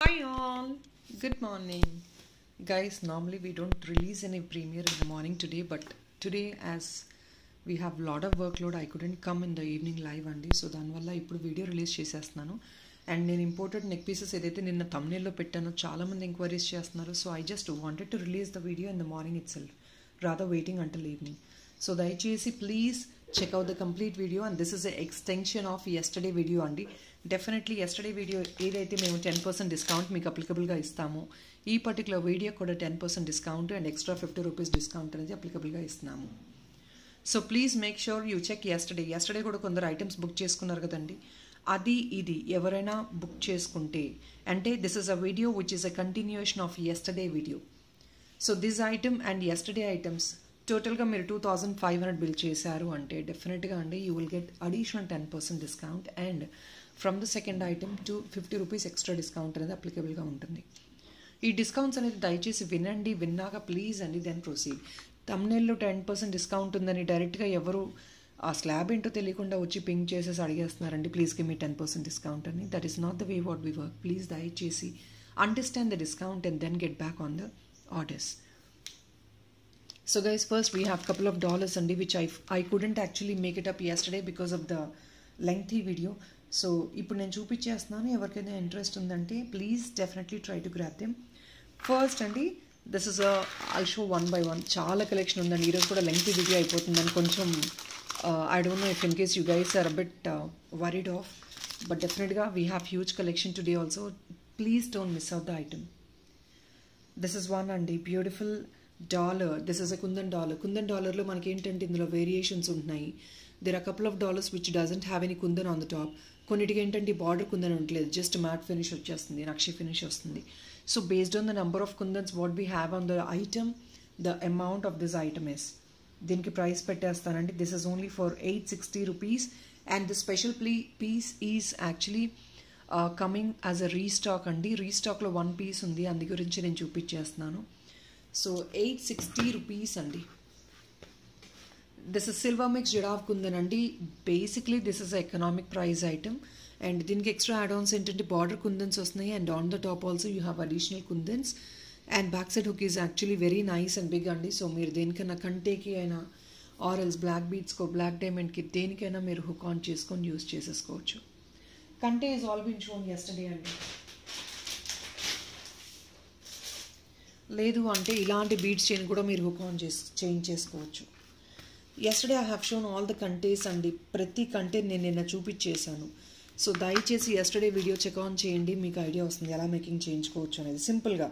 Hi all, good morning. Guys, normally we don't release any premiere in the morning today, but today as we have lot of workload, I couldn't come in the evening live అండి so దానివల్ల ఇప్పుడు video release చేసేస్తున్నాను and నేను imported neck pieces ఏదైతే నిన్న తమ్నేల్లో పెట్టానో చాలామంది ఎంక్వైరీస్ చేస్తున్నారు so I just wanted to release the video in the morning itself rather waiting until evening so దయచేసి please check out the complete video and this is a extension of yesterday video అండి. Definitely yesterday video ఏదైతే మేము ten percent discount మీకు అప్లికబుల్గా ఇస్తామో ఈ particular video కూడా ten percent discount and extra fifty rupees discount అనేది అప్లికబుల్గా ఇస్తున్నాము so please make sure you check yesterday yesterday కూడా కొందరు ఐటమ్స్ బుక్ చేసుకున్నారు కదండి. అది ఇది ఎవరైనా బుక్ చేసుకుంటే అంటే this is a video which is a continuation of yesterday video so this item and yesterday items టోటల్గా మీరు two thousand five hundred bill చేశారు అంటే డెఫినెట్గా అండి you will get additional ten percent discount and from the second item to fifty rupees extra discount అనేది అప్లికబుల్గా ఉంటుంది. ఈ డిస్కౌంట్స్ అనేది దయచేసి వినండి విన్నాక ప్లీజ్ అండి దెన్ ప్రొసీడ్ తమ్నెల్లో టెన్ పర్సెంట్ డిస్కౌంట్ ఉందని డైరెక్ట్గా ఎవరు ఆ స్లాబ్ ఏంటో తెలియకుండా వచ్చి పింక్ చేసేసి అడిగేస్తున్నారండి please give me ten percent discount అని. That is not the way what we work please దయచేసి understand the discount and then get back on the orders so guys first we have couple of dollars అండి which I I couldn't actually make it up yesterday because of the lengthy video so ఇప్పుడు నేను చూపించేస్తున్నాను. ఎవరికైనా interest ఉందంటే please definitely try to grab them first అండి this is I'll show one by one చాలా collection ఉందండి. ఈరోజు కూడా లెంగ్తీ వీడియో అయిపోతుందని కొంచెం I don't know if in case you guys are bit worried of but డెఫినెట్గా we have huge collection today also please don't miss out the item this is one అండి. Beautiful dollar this is a kundan dollar kundan డాలర్లో మనకి ఏంటంటే ఇందులో variations ఉంటున్నాయి. There are couple of dollars which doesn't have any kundan on the top కొన్నిటికి ఏంటంటే border kundan ఉండలేదు just matte finish వచ్చేస్తుంది నక్షి finish వస్తుంది. So based on the number of kundans what we have on the item the amount of this item is దీనికి price పెట్టేస్తానండి. This is only for eight sixty rupees and the special plea piece is actually coming as a restock అండి. రీస్టాక్లో one piece ఉంది. అందు గురించి నేను చూపించేస్తున్నాను. So eight sixty rupees అండి. This is silver mix జిడాఫ్ కుందన్ అండి basically this is economic price item and దీనికి ఎక్స్ట్రా యాడ్-ఆన్స్ ఏంటంటే బార్డర్ కుందన్స్ వస్తున్నాయి. And on the top also you have additional kundans and back side hook is actually very nice and big అండి. So మీరు దేనికైనా కంటేకి అయినా ఆరల్స్ black బీట్స్కో black డైమండ్కి దేనికైనా మీరు hook on చేసుకొని యూస్ చేసేసుకోవచ్చు. కంటే is all been shown yesterday అండి. లేదు అంటే ఇలాంటి బీడ్స్ చైన్ కూడా మీరు హుక్ ఆన్ చేసి చేంజ్ చేసుకోవచ్చు. Yesterday I have shown all the కంటేస్ అండి ప్రతి కంటే నేను నిన్న చూపించేశాను. సో దయచేసి ఎస్టర్డే వీడియో చెక్ ఆన్ చేయండి మీకు ఐడియా వస్తుంది ఎలా మేకింగ్ చేయించుకోవచ్చు అనేది. సింపుల్గా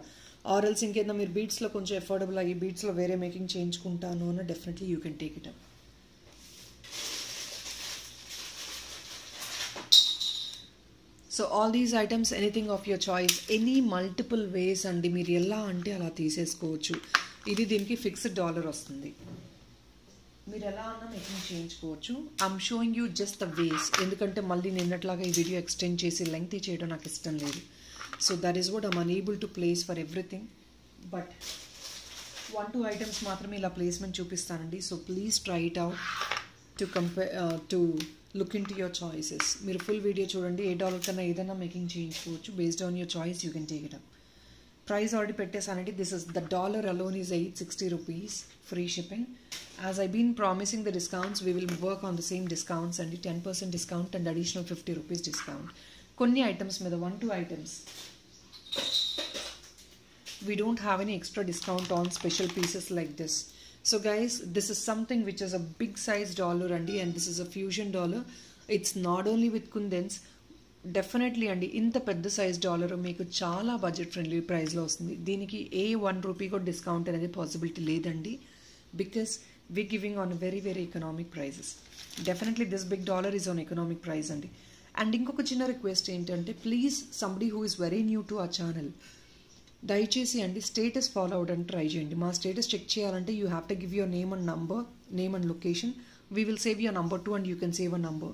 ఆర్ఎల్స్ ఇంకేదో మీరు బీట్స్లో కొంచెం ఎఫోర్డబుల్ అయ్యి బీట్స్లో వేరే మేకింగ్ చేయించుకుంటాను అని definitely you can take it up so all these items anything of your choice any multiple ways అండి మీరు ఎలా అంటే అలా తీసేసుకోవచ్చు. ఇది దీనికి ఫిక్స్డ్ డాలర్ వస్తుంది. మీరు ఎలా అన్నా మేకింగ్ చేయించుకోవచ్చు. I'm showing you just the ways ఎందుకంటే మళ్ళీ నిన్నట్లాగా ఈ వీడియో ఎక్స్టెండ్ చేసి లెంగ్త్ చేయడం నాకు ఇష్టం లేదు. So that is what I'm unable to place for everything but one two items మాత్రమే ఇలా ప్లేస్మెంట్ చూపిస్తానండి. So please try it out to compare to look into your choices మీరు ఫుల్ వీడియో చూడండి ఏ డాలర్ కన్నా ఏదైనా మేకింగ్ చేయించుకోవచ్చు based on your choice you can take it up price already పెట్టేసానండి this is the dollar alone is eight sixty rupees free shipping as I been promising the discounts we will work on the same discounts అండి. Ten percent discount and additional fifty rupees discount కొన్ని items మీద one two items we don't have any extra discount on special pieces like this so guys this is something which is a big size dollar అండి and this is a fusion dollar. It's not only with kundens. Definitely అండి ఇంత పెద్ద size dollar మీకు చాలా budget friendly ప్రైస్లో వస్తుంది. దీనికి ఏ వన్ రూపీ కూడా డిస్కౌంట్ అనేది పాసిబిలిటీ లేదండి. Because we giving on very very economic prices definitely this big dollar is on economic price అండి అండ్ ఇంకొక చిన్న రిక్వెస్ట్ ఏంటంటే please somebody who is very new to a channel దయచేసి అండి status follow అవ్వడానికి try చేయండి. మా స్టేటస్ చెక్ చేయాలంటే you have to give your name and number name and location we will save your number too and you can save a number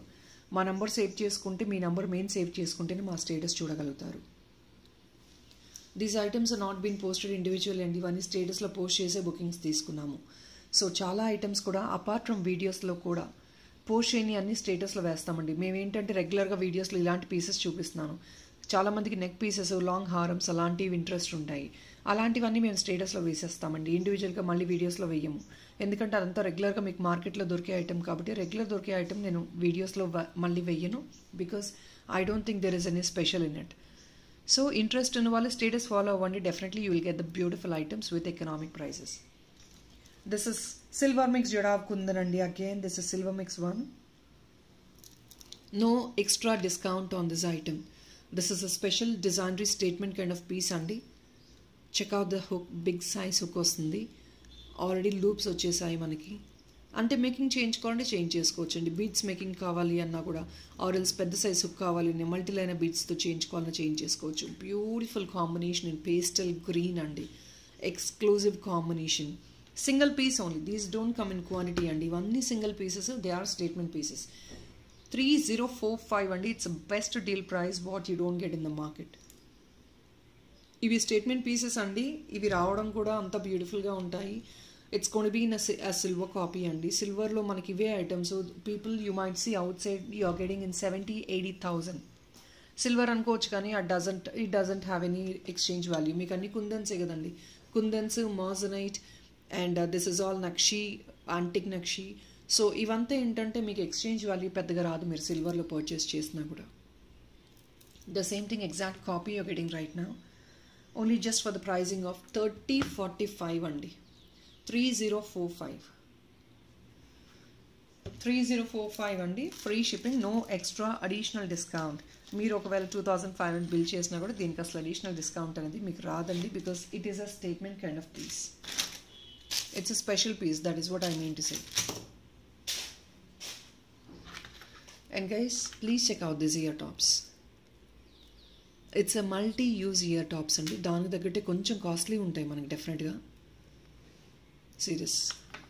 మా number save చేసుకుంటే మీ number మెయిన్ save చేసుకుంటేనే మా స్టేటస్ చూడగలుగుతారు. These items are not been posted individual అండి. ఇవన్నీ స్టేటస్లో పోస్ట్ చేసే బుకింగ్స్ తీసుకున్నాము. సో చాలా ఐటమ్స్ కూడా అపార్ట్ ఫ్రమ్ వీడియోస్లో కూడా పోస్ట్ చేయని అన్ని స్టేటస్లో వేస్తామండి. మేము ఏంటంటే రెగ్యులర్గా వీడియోస్లో ఇలాంటి పీసెస్ చూపిస్తున్నాను. చాలామందికి నెక్ పీసెస్ లాంగ్ హారమ్స్ అలాంటివి ఇంట్రెస్ట్ ఉంటాయి. అలాంటివన్నీ మేము స్టేటస్లో వేసేస్తామండి. ఇండివిజువల్గా మళ్ళీ వీడియోస్లో వేయము. ఎందుకంటే అదంతా రెగ్యులర్గా మీకు మార్కెట్లో దొరికే ఐటమ్ కాబట్టి రెగ్యులర్ దొరికే ఐటమ్ నేను వీడియోస్లో మళ్ళీ వేయను because I don't think there is any special in it so interest ఉన్న వాళ్ళు స్టేటస్ ఫాలో అవ్వండి. Definitely you will get the beautiful items with economic prices this is silver mix jadau కుందనండి again this is silver mix one no extra discount on this item this is a special designery statement kind of piece అండి check out the hook big size hook వస్తుంది. Already loops వచ్చేసాయి మనకి. అంటే making చేయించుకోవాలంటే change చేసుకోవచ్చు అండి. Beats making కావాలి అన్నా కూడా ఆరెల్స్ పెద్ద సైజ్ హుక్ కావాలి మల్టీ మల్టీలైన బీట్స్తో చేయించుకోవాలన్నా చేంజ్ చేసుకోవచ్చు. Beautiful combination in pastel green అండి exclusive combination single piece only these don't come in quantity అండి ఇవన్నీ single pieces they are statement pieces three zero four five అండి. It's best deal price what you don't get in the market ఇవి statement pieces అండి. ఇవి రావడం కూడా అంత బ్యూటిఫుల్గా ఉంటాయి. It's going be in a silver copy అండి. సిల్వర్లో మనకి ఇవే items people you might see outside you are getting in seventy eighty thousand silver అనుకోవచ్చు కానీ ఆ డజంట్ ఈ doesn't have any exchange value మీకు అన్ని కుందన్సే కదండి. Kundans moissanite and this is all nakshi antique nakshi so ఇవంతా ఏంటంటే మీకు ఎక్స్చేంజ్ వాల్యూ పెద్దగా రాదు. మీరు సిల్వర్లో పర్చేస్ చేసినా కూడా. The same thing exact copy you getting right నా only just for the pricing of thirty forty five అండి. Three zero four five three zero four five అండి. Free shipping no extra additional discount మీరు ఒకవేళ two thousand five hundred bill చేసినా కూడా దీనికి అసలు additional discount అనేది మీకు రాదండి because it is a statement kind of piece it's a special piece that is what I mean to say and guys please check out this ear tops it's a multi use ear tops అండి. దానికి తగ్గట్టే కొంచెం costly ఉంటాయి మనకి డెఫినెట్గా serious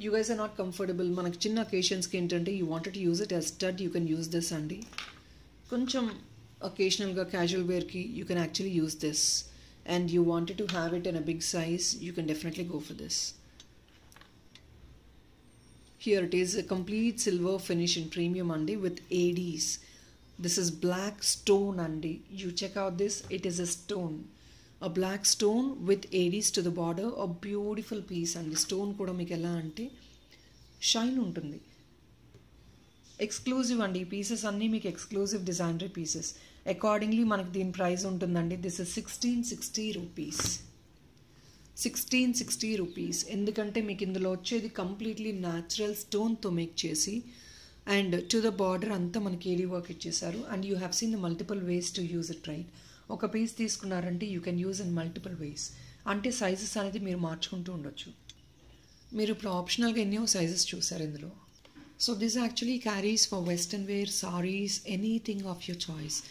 you guys are not comfortable మనకి చిన్న అకేషన్స్కి ఏంటంటే you wanted use it as stud you can use this అండి. కొంచెం ఒకేషనల్గా క్యాజువల్ వేర్కి you can actually use this and you wanted to have it in a big size you can definitely go for this here it is a complete silver finish in premium అండి with ADs this is black stone అండి you check out this it is a stone a black stone with adis to the border a beautiful piece అండి stone కూడా మీకు ఎలా అంటే shine ఉంటుంది exclusive అండి ఈ పీసెస్ అన్నీ మీకు ఎక్స్క్లూజివ్ డిజైనరీ పీసెస్ అకార్డింగ్లీ మనకి దీని ప్రైస్ ఉంటుందండి this is sixteen sixty rupees Sixteen sixty rupees ఎందుకంటే మీకు ఇందులో వచ్చేది కంప్లీట్లీ న్యాచురల్ స్టోన్తో మేక్ చేసి అండ్ టు ద బార్డర్ అంతా మనకి ఏడీ వర్క్ ఇచ్చేసారు and you have seen the multiple ways to use it right ఒక పీస్ తీసుకున్నారంటే you can use in multiple ways అంటే సైజెస్ అనేది మీరు మార్చుకుంటూ ఉండొచ్చు. మీరు ఇప్పుడు ఆప్షనల్గా ఎన్నో సైజెస్ చూసారు ఇందులో. So this actually carries for western wear saris anything of your choice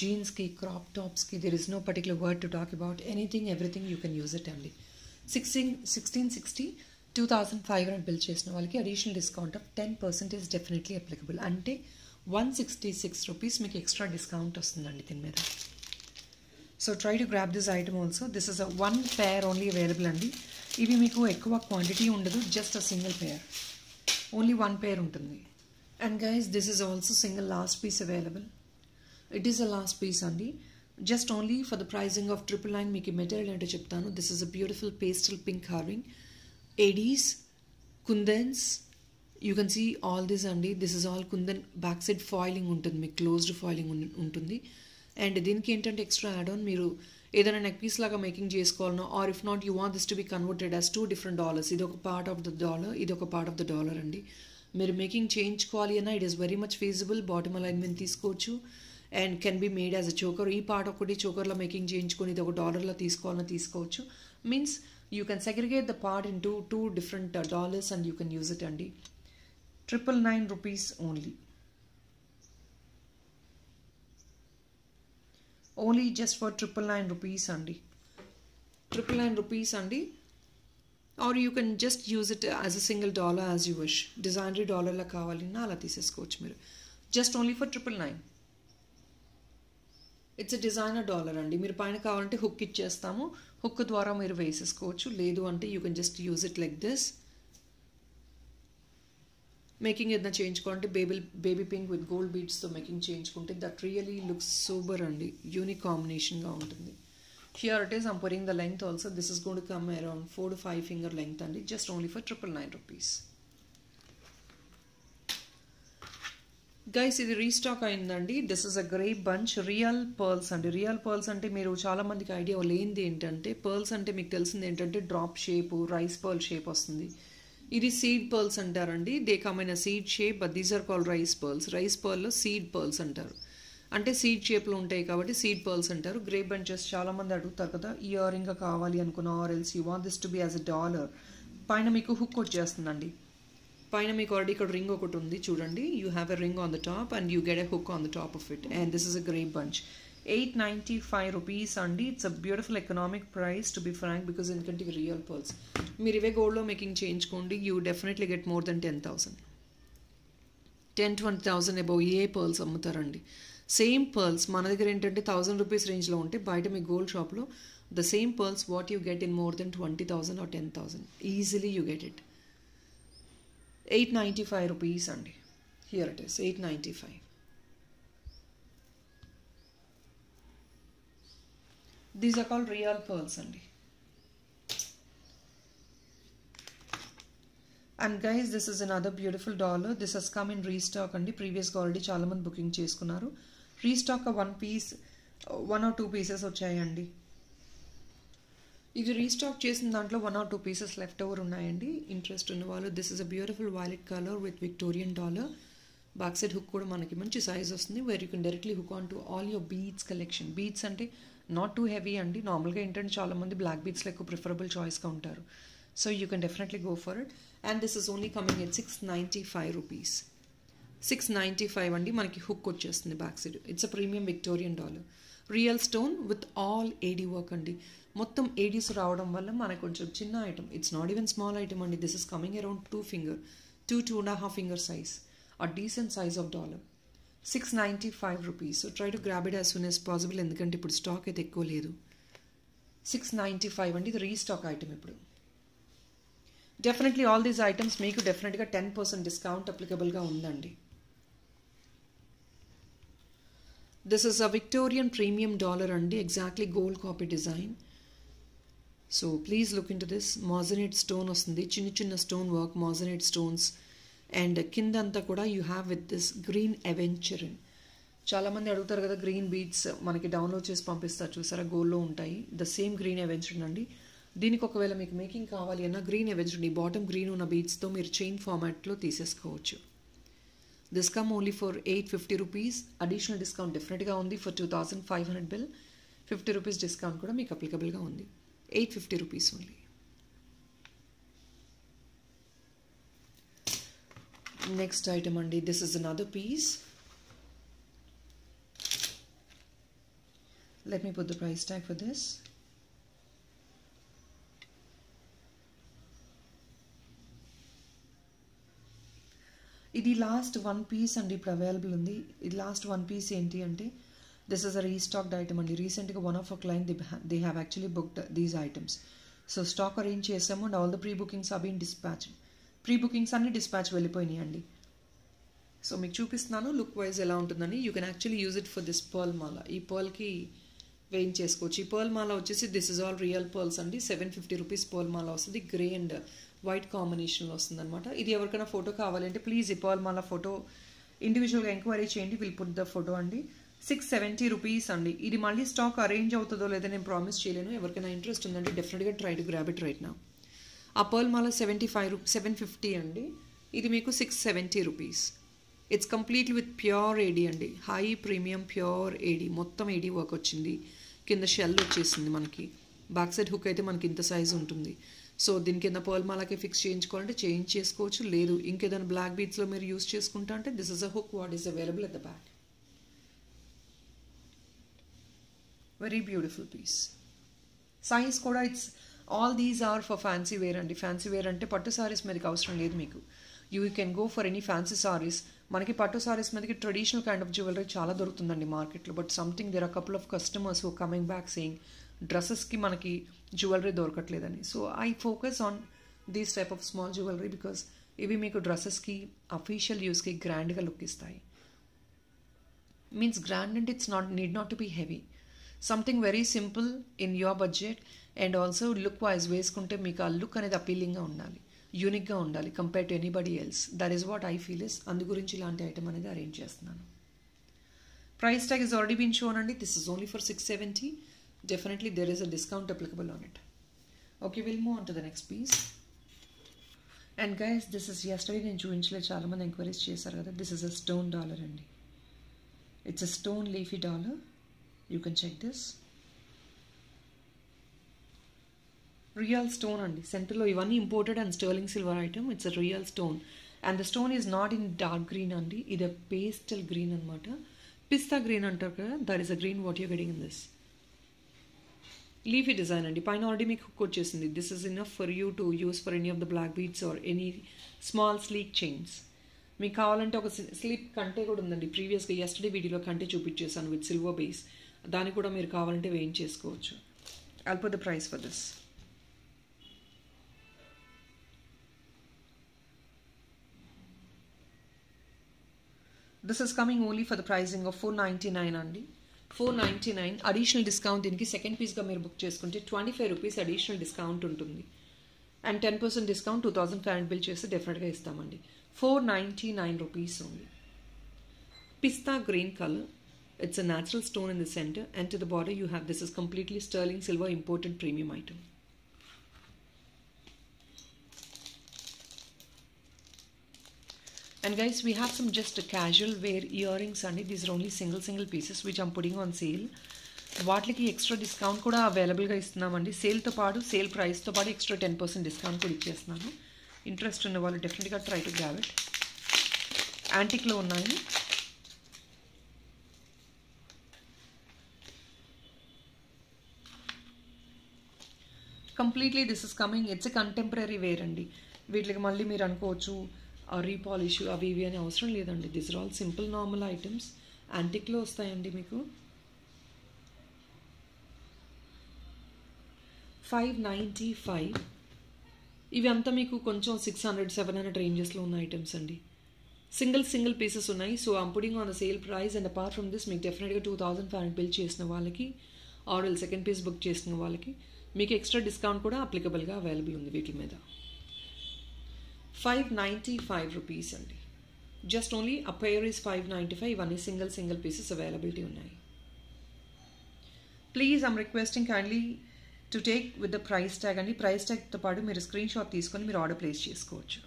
జీన్స్కి crop టాప్స్కి there is no particular word to talk about anything everything you can use it అండి sixteen sixteen sixty two thousand five hundred bill చేసిన వాళ్ళకి additional discount of ten percent is definitely applicable అంటే one sixty six rupees మీకు extra discount వస్తుందండి దీని మీద. So try to grab this item also this is a one pair only available అండి. ఇవి మీకు ఎక్కువ క్వాంటిటీ ఉండదు just a single pair only one pair ఉంటుంది. And guys this is also single last piece available it is a last piece అండి just only for the pricing of triple nine మీకు material ఏంటో చెప్తాను. This is a beautiful pastel pink having ADs kundans you can see all this అండి this is all kundan back side foiling ఉంటుంది. మీకు closed foiling ఉంటుంది. And దీనికి ఏంటంటే extra add on మీరు ఏదైనా నెక్ పీస్ లాగా making చేసుకోవాలనో or if not you want this to be converted as two different dollars ఇది ఒక పార్ట్ ఆఫ్ ద డాలర్ ఇది ఒక పార్ట్ ఆఫ్ ద డాలర్ అండి మీరు మేకింగ్ చేయించుకోవాలి అన్న it is very much feasible bottom alignment తీసుకోవచ్చు. And can be made as a choker ఈ పార్ట్ ఒకటి చోకర్లో మేకింగ్ చేయించుకొని ఇది ఒక డాలర్లో తీసుకోవాలని తీసుకోవచ్చు. Means you can segregate the part in two two different dollars and you can use it అండి. Triple nine rupees only only just for triple nine rupees అండి. ట్రిపుల్ నైన్ రూపీస్ అండి. Or you can just use it as a single dollar as you wish designery డాలర్లో కావాలన్నా అలా తీసేసుకోవచ్చు మీరు. Just only for triple nine it's designer dollar అండి. మీరు పైన కావాలంటే హుక్ ఇచ్చేస్తాము. హుక్ ద్వారా మీరు వేసేసుకోవచ్చు. లేదు అంటే you can just use it like this making ఏదైనా చేయించుకోవాలంటే baby baby pink with gold బీడ్స్తో making చేయించుకుంటే దట్ రియలీ లుక్స్ సూపర్ అండి. యూనిక్ కాంబినేషన్గా ఉంటుంది. Here it is the length also this is going to come around four to five finger length అండి. Just only for triple nine rupees guys ఇది restock అయిందండి. This is a grey bunch real pearls అండి. Real pearls అంటే మీరు చాలామందికి idea లేనిది ఏంటంటే pearls అంటే మీకు తెలిసింది ఏంటంటే drop shape rice pearl shape వస్తుంది. ఇది సీడ్ పర్ల్స్ అంటారండి. They come in seed shape but these are called rice pearls rice పర్ల్లో seed pearls అంటారు. అంటే సీడ్ షేప్లో ఉంటాయి కాబట్టి సీడ్ పర్ల్స్ అంటారు. గ్రే బంచెస్ చాలామంది అడుగుతారు కదా ఇయర్ ఇంకా కావాలి అనుకున్న or else you want this to be as a dollar పైన మీకు హుక్ వచ్చేస్తుందండి. పైన మీకు ఆల్రెడీ ఇక్కడ రింగ్ ఒకటి ఉంది చూడండి. You have a ring on the top and you get a hook on the top of it and this is a grey bunch eight ninety five rupees అండి it's a beautiful economic price to be frank because ఎందుకంటే real pearls మీరు ఇవే గోల్డ్లో making చేయించుకోండి. You definitely get more than ten thousand ten twenty thousand above A pearls అమ్ముతారండి. Same pearls మన దగ్గర ఏంటంటే థౌసండ్ రూపీస్ రేంజ్లో ఉంటే బయట మీ గోల్డ్ షాప్లో the same pearls what you get in more than twenty thousand or ten thousand easily you get it eight ninety five rupees అండి. Here it is eight ninety five. These are call real pearls అండి. And guys this is another beautiful dollar this has come in restock అండి ప్రీవియస్గా already చాలామంది booking చేసుకున్నారు. Restock one piece one or two pieces వచ్చాయండి. ఇది restock చేసిన దాంట్లో one or two pieces left over ఉన్నాయండి. ఇంట్రెస్ట్ ఉన్న వాళ్ళు this is a beautiful violet colour with Victorian dollar back side hook కూడా మనకి మంచి సైజ్ వస్తుంది where you can directly hook on to all your beads collection beads అంటే not too heavy అండి నార్మల్గా ఏంటంటే చాలామంది బ్లాక్ బీడ్స్లో ఎక్కువ ప్రిఫరబుల్ చాయిస్గా ఉంటారు. So you can definitely go for it and this is only coming at six ninety five rupees six ninety five అండి మనకి హుక్ వచ్చేస్తుంది back side it's a premium Victorian dollar real stone with all AD work అండి. మొత్తం ADs రావడం వల్ల మనకు కొంచెం చిన్న item it's not even small item అండి. This is coming around two finger two two and half finger size a decent size of dollar six ninety five rupees so try to grab it as soon as possible ఎందుకంటే ఇప్పుడు stock అయితే ఎక్కువ లేదు. Six ninety five అండి. ఇది restock item ఇప్పుడు. Definitely all these items మీకు డెఫినెట్గా టెన్ పర్సెంట్ డిస్కౌంట్ అప్లికబుల్గా ఉందండి. This is a Victorian premium dollar అండి. Exactly gold copy design so please look in to this moissanite stone వస్తుంది. చిన్న చిన్న stone work moissanite stones and కింద అంతా కూడా you have with this green aventurine చాలామంది అడుగుతారు కదా గ్రీన్ బీడ్స్ మనకి డౌన్లోడ్ చేసి పంపిస్తారు చూసారా? గోల్డ్లో ఉంటాయి. ద సేమ్ గ్రీన్ అవెంచరిన్ అండి. దీనికి ఒకవేళ మీకు మేకింగ్ కావాలి అన్న గ్రీన్ అవెంచరిన్ ఈ బాటమ్ గ్రీన్ ఉన్న బీడ్స్తో మీరు చైన్ ఫార్మాట్లో తీసేసుకోవచ్చు. This come only for eight fifty rupees additional discount డెఫినెట్గా ఉంది. For two thousand five hundred bill fifty rupees discount కూడా మీకు అప్లికబుల్గా ఉంది. eight fifty rupees only next item అండి this is another piece let me put the price tag for this ఇది last one piece అండి ఇప్పుడు available ఉంది ఇది last one piece ఏంటి అంటే This is a restocked item అండి రీసెంట్గా one of a client the they have actually booked these items so stock arrange చేసాము and all the pre bookings అవి డిస్పాచ్ ప్రీ బుకింగ్స్ అన్ని dispatch వెళ్ళిపోయినాయి అండి. So మీకు చూపిస్తున్నాను. లుక్ వైజ్ ఎలా ఉంటుందని. You can actually use it for this pearl మాల ఈ పర్ల్కి వేయించేసుకోవచ్చు. ఈ పర్ల్ మాల వచ్చేసి this is all real pearls అండి. సెవెన్ ఫిఫ్టీ రూపీస్ పర్ల్ మాల వస్తుంది. గ్రే అండ్ వైట్ కాంబినేషన్లో వస్తుందన్నమాట. ఇది ఎవరికైనా ఫోటో కావాలంటే ప్లీజ్ ఈ పర్ల్ మాల ఫోటో ఇండివిజువల్గా ఎంక్వైరీ చేయండి. విల్ పుట్ ద ఫోటో అండి. సిక్స్ సెవెంటీ రూపీస్ అండి. ఇది మళ్ళీ స్టాక్ అరేంజ్ అవుతుందో లేదో నేను ప్రామిస్ చేయలేను. ఎవరికైనా ఇంట్రెస్ట్ ఉందంటే డెఫినెట్గా try to grab it right నా ఆ పర్ల్ మాల సెవెంటీ ఫైవ్ రూ సెవెన్ ఫిఫ్టీ అండి. ఇది మీకు six seventy rupees it's completely with pure AD అండి. హై ప్రీమియం ప్యూర్ ఏడీ మొత్తం ఏడీ వర్క్ వచ్చింది. కింద షెల్ వచ్చేసింది మనకి. బ్యాక్ సైడ్ హుక్ అయితే మనకి ఇంత సైజ్ ఉంటుంది. సో దీని కింద పర్ల్ మాలకే ఫిక్స్ చేయించుకోవాలంటే చేంజ్ చేసుకోవచ్చు. లేదు ఇంకేదైనా బ్లాక్ బీట్స్లో మీరు యూస్ చేసుకుంటా అంటే this is a hook what is available at the back very beautiful piece size కూడా it's all these are for fancy wear అండి. ఫ్యాన్సీ వేర్ అంటే పట్టు సారీస్ మీదకి అవసరం లేదు మీకు. You can go for any fancy saris మనకి పట్టు సారీస్ మీదకి ట్రెడిషనల్ కైండ్ ఆఫ్ జ్యువెలరీ చాలా దొరుకుతుందండి మార్కెట్లో. But something there are couple of customers who coming back saying డ్రెస్సెస్కి మనకి jewellery దొరకట్లేదని. So I focus on these type of small jewellery because ఇవి మీకు డ్రెస్సెస్కి అఫీషియల్ యూస్కి గ్రాండ్గా లుక్ ఇస్తాయి. మీన్స్ గ్రాండ్ అంటే it's not need not to be heavy something very simple in your budget and also look wise వేసుకుంటే మీకు ఆ లుక్ అనేది అపీలింగ్గా ఉండాలి. యూనిక్గా ఉండాలి compare to anybody else that is what I feel is అందు గురించి ఇలాంటి ఐటమ్ అనేది అరేంజ్ చేస్తున్నాను. Price tag is already been shown అండి. This is only for six seventy definitely there is a discount applicable on it okay will move on to the next piece and guys this is yesterday నేను చూపించలేదు చాలామంది enquiries చేశారు కదా. This is a stone dollar అండి. It's a stone leafy dollar you can check this real stone అండి. సెంటర్లో ఇవన్నీ imported and sterling silver item it's a real stone and the stone is not in dark green అండి. ఇది pastel green అనమాట పిస్తా green అంటారు కదా. That is a green what you getting in this leafy design అండి. పైన already మీకు hook వచ్చేసింది. This is enough for you to use for any of the black beads or any small sleek chains మీకు కావాలంటే ఒక sleep కంటే కూడా ఉందండి. ప్రీవియస్గా ఎస్టర్డే వీడియోలో కంటే చూపించేసాను విత్ సిల్వర్ బేస్ దాన్ని కూడా మీరు కావాలంటే వేయించేసుకోవచ్చు I'll put the price for this this is coming only for the pricing of four ninety nine అండి four ninety nine additional discount దీనికి సెకండ్ పీస్గా మీరు బుక్ చేసుకుంటే twenty five rupees additional discount ఉంటుంది. And ten percent discount two thousand five hundred bill చేస్తే డెఫినెట్గా ఇస్తామండి. Four ninety nine rupees only pista green colour It's a natural stone in the centre and to the border you have this is completely sterling silver important premium item And guys, we have some just casual wear earrings and these are only single single pieces which I'm putting on sale. వాటికి extra discount కూడా అవైలబుల్గా ఇస్తున్నామండి సేల్తో పాటు sale ప్రైస్తో పాటు extra ten percent discount కూడా ఇచ్చేస్తున్నాను interest ఉన్న వాళ్ళు డెఫినెట్గా ట్రై టు గ్రావ్ ఇట్ యాంటిక్లో ఉన్నాయి Completely this is coming it's a contemporary wear అండి. వీటికి మళ్ళీ మీరు అనుకోవచ్చు రీపాలిష్ అవి ఇవి అని అవసరం లేదండి. This are all simple normal items యాంటిక్లో వస్తాయండి మీకు. ఫైవ్ నైంటీ ఫైవ్ ఇవి అంతా మీకు కొంచెం సిక్స్ హండ్రెడ్ సెవెన్ హండ్రెడ్ రేంజెస్లో ఉన్న ఐటమ్స్ అండి. సింగిల్ సింగిల్ పీసెస్ ఉన్నాయి. So I'm putting on the sale price and apart from this మీకు డెఫినెట్గా two thousand five hundred bill చేసిన వాళ్ళకి ఆర్డర్ సెకండ్ పీస్ బుక్ చేసిన వాళ్ళకి మీకు ఎక్స్ట్రా డిస్కౌంట్ కూడా అప్లికబుల్గా అవైలబుల్ ఉంది వీటి మీద. ఫైవ్ నైంటీ ఫైవ్ రూపీస్ అండి. Just only a pair is five ninety five ఇవన్నీ సింగిల్ సింగిల్ పీసెస్ అవైలబిలిటీ ఉన్నాయి. Please I'm requesting kindly to take with the price tag అండి. ప్రైస్ ట్యాగ్తో పాటు మీరు స్క్రీన్ షాట్ తీసుకొని మీరు ఆర్డర్ ప్లేస్ చేసుకోవచ్చు.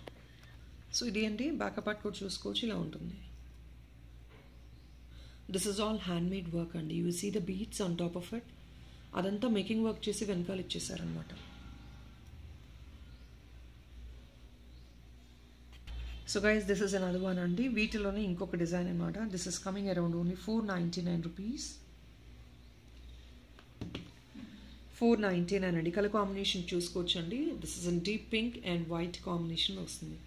సో ఇది అండి. బ్యాకప్ పార్ట్ కూడా చూసుకోవచ్చు. ఇలా ఉంటుంది. This is all handmade work అండి. You see the beads on top of it అదంతా మేకింగ్ వర్క్ చేసి వెనకాల ఇచ్చేసారనమాట so guys this is another one అండి. వీటిలోనే ఇంకొక డిజైన్ అనమాట this is coming around only four ninety nine rupees four ninety nine అండి. Colour combination చూసుకోవచ్చండి. This is an deep pink and white combination వస్తుంది.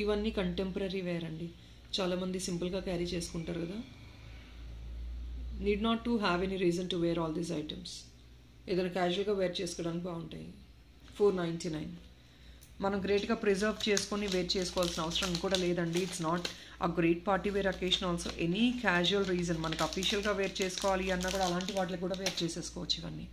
ఇవన్నీ కంటెంపరీ వేర్ అండి. చాలామంది సింపుల్గా క్యారీ చేసుకుంటారు కదా. Need not to have any reason to wear all these items ఏదైనా క్యాజువల్గా వేర్ చేసుకోవడానికి బాగుంటాయి. ఫోర్ నైంటీ నైన్ మనం గ్రేట్గా ప్రిజర్వ్ చేసుకొని వేర్ చేసుకోవాల్సిన అవసరం కూడా లేదండి. It's not a great party wear occasion also any casual reason మనకు అఫీషియల్గా వేర్ చేసుకోవాలి అన్నా కూడా అలాంటి వాటికి కూడా వేర్ చేసేసుకోవచ్చు ఇవన్నీ.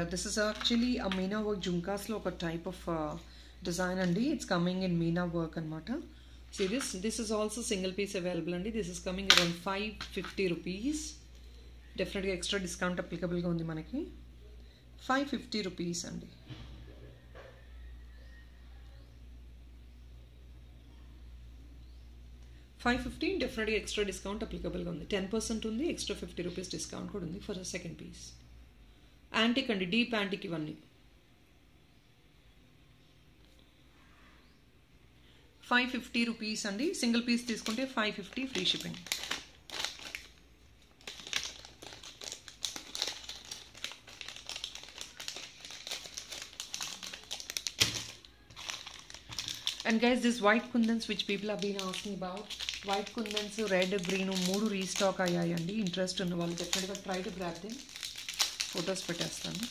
అండ్ దిస్ ఇస్ యాక్చువల్లీ ఆ మీనా వర్క్ జుంకాస్లో ఒక టైప్ ఆఫ్ డిజైన్ అండి. It's coming in meena work అనమాట so this this is also single piece available అండి. This is coming around five fifty rupees డెఫినెట్గా ఎక్స్ట్రా డిస్కౌంట్ అప్లికబుల్గా ఉంది మనకి. ఫైవ్ ఫిఫ్టీ రూపీస్ అండి. ఫైవ్ ఫిఫ్టీ డెఫినెట్గా ఎక్స్ట్రా డిస్కౌంట్ అప్లికబుల్గా ఉంది. టెన్ పర్సెంట్ ఉంది ఎక్స్ట్రా ఫిఫ్టీ రూపీస్ డిస్కౌంట్ కూడా ఉంది ఫర్ సెకండ్ పీస్ యాంటిక్ అండి డీప్ యాంటిక్ ఇవన్నీ. ఫైవ్ ఫిఫ్టీ రూపీస్ అండి. సింగిల్ పీస్ తీసుకుంటే five fifty free shipping and guys this white kundans which people are been asking about white kundans red green మూడు restock అయ్యాయండి. Interest ఉన్న వాళ్ళు డెఫినెట్గా try to grab them photos పెట్టేస్తాను.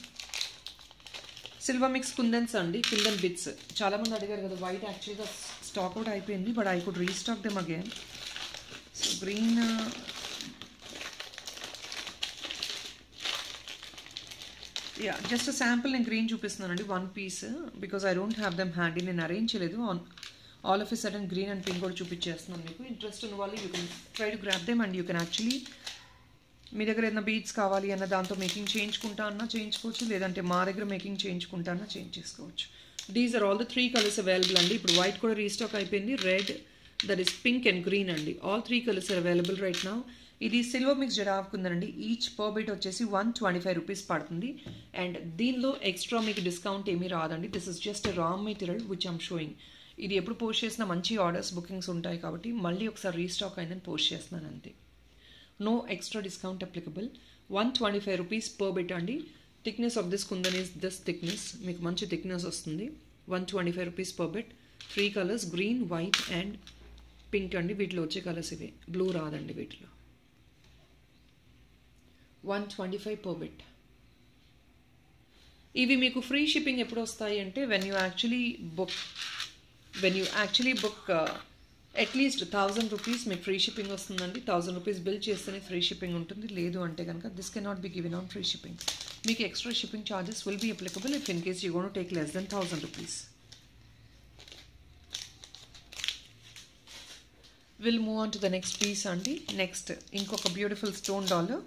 Silver mix kundans అండి kundan bits చాలామంది అడిగారు కదా వైట్ యాక్చువల్గా స్టాక్ అవుట్ అయిపోయింది but I could restock them again so green yeah just sample నేను గ్రీన్ చూపిస్తున్నానండి one piece because I don't have them handy నేను అరేంజ్ చేయలేదు. On all of a sudden green and pink కూడా చూపించేస్తున్నాను మీకు. Interest ఉన్న వాళ్ళు you can try to grab them and you can actually మీ దగ్గర ఏదైనా బీట్స్ కావాలి అన్న దాంతో మేకింగ్ చేయించుకుంటా అన్నా చేయించుకోవచ్చు లేదంటే మా దగ్గర మేకింగ్ చేయించుకుంటా అన్నా చేంజ్ చేసుకోవచ్చు these are all the three colours available అండి. ఇప్పుడు వైట్ కూడా రీస్టాక్ అయిపోయింది. Red that is pink and green అండి. All three colours are available right నా ఇది సిల్వర్ మిక్స్ జడాకుందండి ఈచ్ పర్ బిట్ వచ్చేసి వన్ ట్వంటీ ఫైవ్ రూపీస్ పడుతుంది. అండ్ దీనిలో ఎక్స్ట్రా మీకు డిస్కౌంట్ ఏమీ రాదండి. This is just raw material which I'm showing ఇది ఎప్పుడు పోస్ట్ చేసినా మంచి ఆర్డర్స్ బుకింగ్స్ ఉంటాయి కాబట్టి మళ్ళీ ఒకసారి రీస్టాక్ అయిందని పోస్ట్ చేస్తున్నాను అంతే. No extra discount applicable one twenty five rupees per bit అండి. Thickness of this kundan is this thickness మీకు మంచి థిక్నెస్ వస్తుంది. One twenty five rupees per bit three colours green white and pink అండి. వీటిలో వచ్చే colours ఇవే. Blue రాదండి వీటిలో. One twenty five per bit ఇవి మీకు ఫ్రీ షిప్పింగ్ ఎప్పుడు వస్తాయి అంటే when you actually book when you actually book at least thousand rupees మీకు ఫ్రీ షిప్పింగ్ వస్తుందండి. థౌజండ్ రూపీస్ బిల్ చేస్తేనే ఫ్రీ షిప్పింగ్ ఉంటుంది. లేదు అంటే కనుక this can not be given on free shipping మీకు extra shipping charges will be applicable if in case you gonna take less than thousand rupees will move on to the next piece అండి. Next ఇంకొక beautiful stone dollar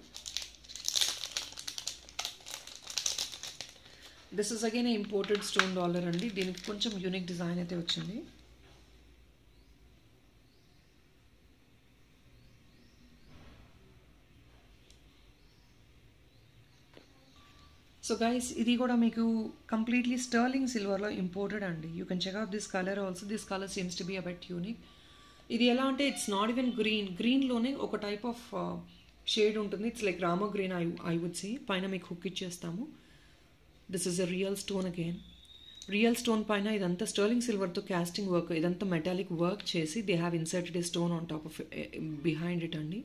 this is again imported stone dollar అండి. దీనికి కొంచెం unique design అయితే వచ్చింది. So guys ఇది కూడా మీకు కంప్లీట్లీ స్టర్లింగ్ సిల్వర్లో ఇంపోర్టెడ్ అండి. You can check out this colour also this colour seems to be about unique ఇది ఎలా అంటే ఇట్స్ నాట్ ఈవెన్ గ్రీన్ గ్రీన్లోనే ఒక టైప్ ఆఫ్ షేడ్ ఉంటుంది. ఇట్స్ లైక్ రామో green I I would see పైన మీకు హుక్ ఇచ్చేస్తాము. This is a real stone again real stone పైన ఇదంతా స్టర్లింగ్ సిల్వర్తో క్యాస్టింగ్ వర్క్ ఇదంతా మెటాలిక్ వర్క్ చేసి they have inserted a stone on top of behind it అండి.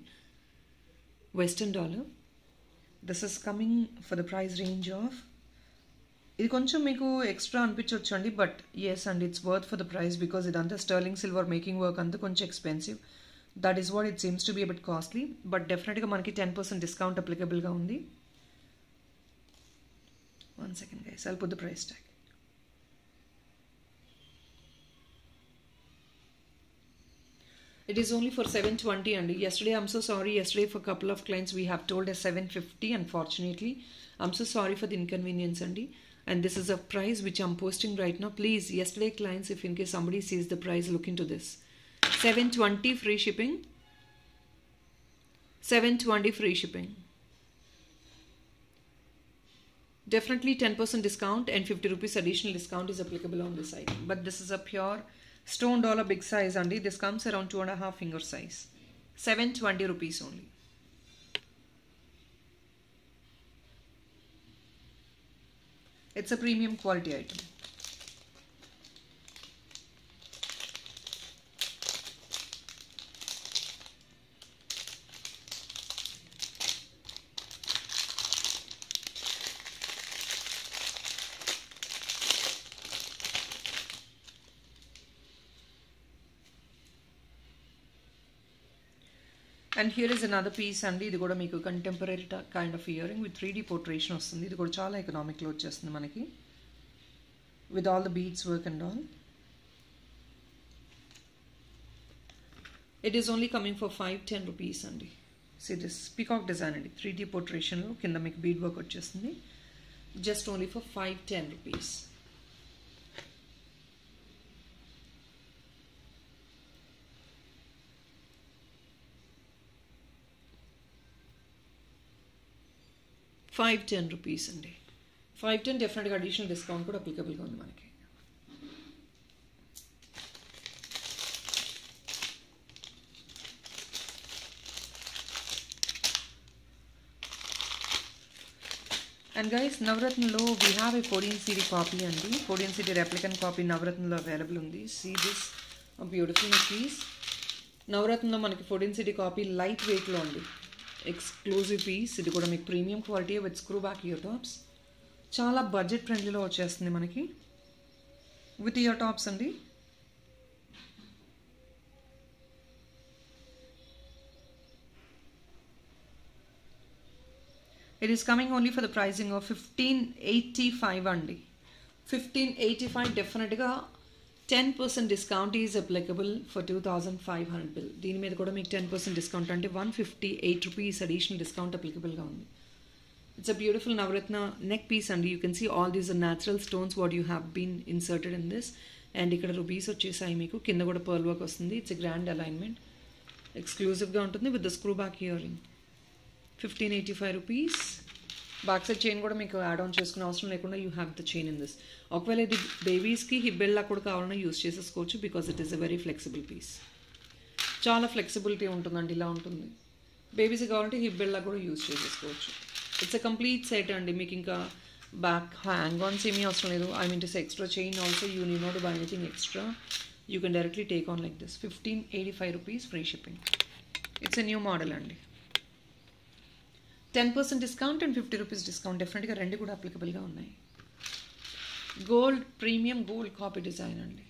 Western dollar this is coming for the price range of ఇది కొంచెం మీకు extra అనిపించవచ్చు అండి but yes and it's worth for the price because ఇదంతా sterling silver making work అంతా కొంచెం expensive that is what it seems to be bit costly but డెఫినెట్గా మనకి టెన్ పర్సెంట్ డిస్కౌంట్ అప్లికబుల్గా ఉంది. One second guys I'll put the price tag It is only for 720 and yesterday I'm so sorry yesterday for a couple of clients we have told us 750 unfortunately. I'm so sorry for the inconvenience Andy. And this is a price which I'm posting right now. Please yesterday clients if in case somebody sees the price look into this. 720 free shipping. 720 free shipping. Definitely 10% discount and 50 rupees additional discount is applicable on this item. But this is a pure stone dollar big size only this comes around two and a half finger size. 720 rupees only. It's a premium quality item and here is another piece అండి ఇది కూడా మీకు contemporary kind of earring with three D portrayal వస్తుంది. ఇది కూడా చాలా ఎకనామిక్లో వచ్చేస్తుంది మనకి. With all the beads work and all it is only coming for five ten rupees అండి సి దిస్ పికాక్ డిజైన్ అండి త్రీ డీ పోర్ట్రేషన్లో కింద మీకు బీడ్ వర్క్ వచ్చేస్తుంది. Just only for five ten rupees five ten rupees అండి five ten డెఫినెట్గా additional discount కూడా అప్లికబుల్గా ఉంది మనకి. And guys నవరత్నలో we have a fourteen CT copy అండి. ఫోర్టీన్ సిటీ రెప్లికన్ కాపీ నవరత్నలో అవైలబుల్ ఉంది. సీ దిస్ బ్యూటిఫుల్ పీస్ నవరత్నలో మనకి ఫోర్టీన్ సిటీ కాపీ లైట్ వెయిట్లో ఉంది. ఎక్స్క్లూజివ్ పీస్ ఇది కూడా మీకు premium quality with screw back ear tops చాలా బడ్జెట్ ఫ్రెండ్లీలో వచ్చేస్తుంది మనకి. విత్ ఇయర్ టాప్స్ అండి. It is coming only for the pricing of fifteen eighty five అండి. ఫిఫ్టీన్ ఎయిటీ ఫైవ్ డెఫినెట్గా ten percent discount is applicable for two thousand five hundred bill దీని మీద కూడా మీకు టెన్ పర్సెంట్ డిస్కౌంట్ అంటే one fifty eight rupees additional discount అప్లికబుల్గా ఉంది it's a beautiful Navaratna neck piece అండి you can see all these natural stones what you have been inserted in this and ఇక్కడ rupees వచ్చేసాయి మీకు. కింద కూడా pearl work వస్తుంది. It's grand alignment ఎక్స్క్లూజివ్గా ఉంటుంది with the screw back earring fifteen eighty five rupees back side chain కూడా మీకు యాడ్ ఆన్ చేసుకునే అవసరం లేకుండా you have the chain in this ఒకవేళ ఇది బేబీస్కి హిబ్బెల్లా కూడా కావాలన్నా యూస్ చేసేసుకోవచ్చు because it is a very flexible piece చాలా ఫ్లెక్సిబిలిటీ ఉంటుందండి ఇలా ఉంటుంది. బేబీస్ కావాలంటే హిబ్బెల్లా కూడా యూస్ చేసేసుకోవచ్చు. ఇట్స్ ఎ కంప్లీట్ సెట్ అండి మీకు ఇంకా బ్యాక్ హ్యాంగ్ ఆన్స్ ఏమీ అవసరం లేదు. I mean is extra chain also you need not buy anything extra you can directly take on like this fifteen eighty five rupees free shipping it's a new model అండి. Ten percent discount and fifty rupees discount డెఫినెట్గా రెండు కూడా అప్లికబుల్గా ఉన్నాయి. Gold premium gold copy design అండి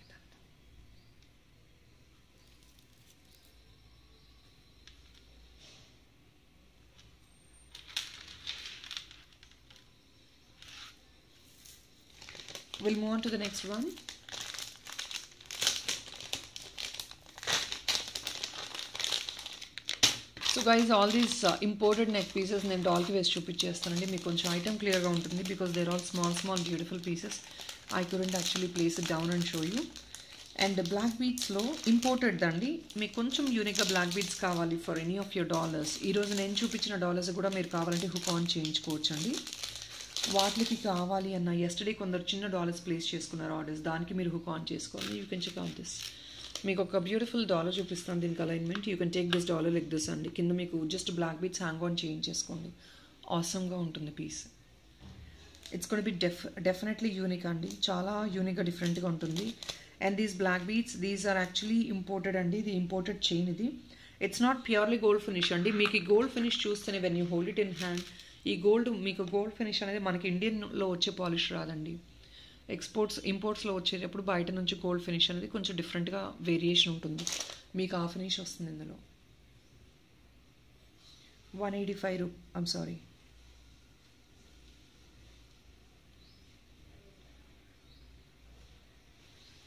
We'll move on to the next one. So guys all these imported neck pieces నేను డాల్కి వేసి చూపించేస్తానండి. మీకు కొంచెం ఐటమ్ క్లియర్గా ఉంటుంది because there all small small beautiful pieces I couldn't actually place it down and show you and black బీట్స్లో imported అండి మీకు కొంచెం యూనిక్గా బ్లాక్ బీట్స్ కావాలి for any of your dollars ఈరోజు నేను చూపించిన డాలర్స్ కూడా మీరు కావాలంటే హుక్ ఆన్ చేయించుకోవచ్చండి. వాటికి కావాలి అన్న ఎస్టర్డే కొందరు చిన్న డాలర్స్ ప్లేస్ చేసుకున్నారు ఆర్డర్స్ దానికి మీరు హుక్ ఆన్ చేసుకోవాలి you can check out this మీకు ఒక బ్యూటిఫుల్ డాలర్ చూపిస్తాను దీనికి alignment you can take this dollar like this అండి. కింద మీకు just black beads hang on change చేసుకోండి. ఆసమ్గా ఉంటుంది పీస్ ఇట్స్ కూడా బి డెఫ్ డెఫినెట్లీ యూనిక్ అండి. చాలా యూనిక్గా డిఫరెంట్గా ఉంటుంది. And these black beads these are actually imported అండి. ఇది ఇంపోర్టెడ్ చైన్ ఇది. It's not purely gold finish అండి. మీకు ఈ గోల్డ్ ఫినిష్ చూస్తేనే when you hold it in hand ఈ గోల్డ్ మీకు గోల్డ్ ఫినిష్ అనేది మనకి ఇండియన్లో వచ్చే పాలిష్ రాదండి. ఎక్స్పోర్ట్స్ ఇంపోర్ట్స్లో వచ్చేటప్పుడు బయట నుంచి గోల్డ్ ఫినిష్ అనేది కొంచెం డిఫరెంట్గా వేరియేషన్ ఉంటుంది. మీకు ఆ ఫినిష్ వస్తుంది ఇందులో. One eighty five ru I'm sorry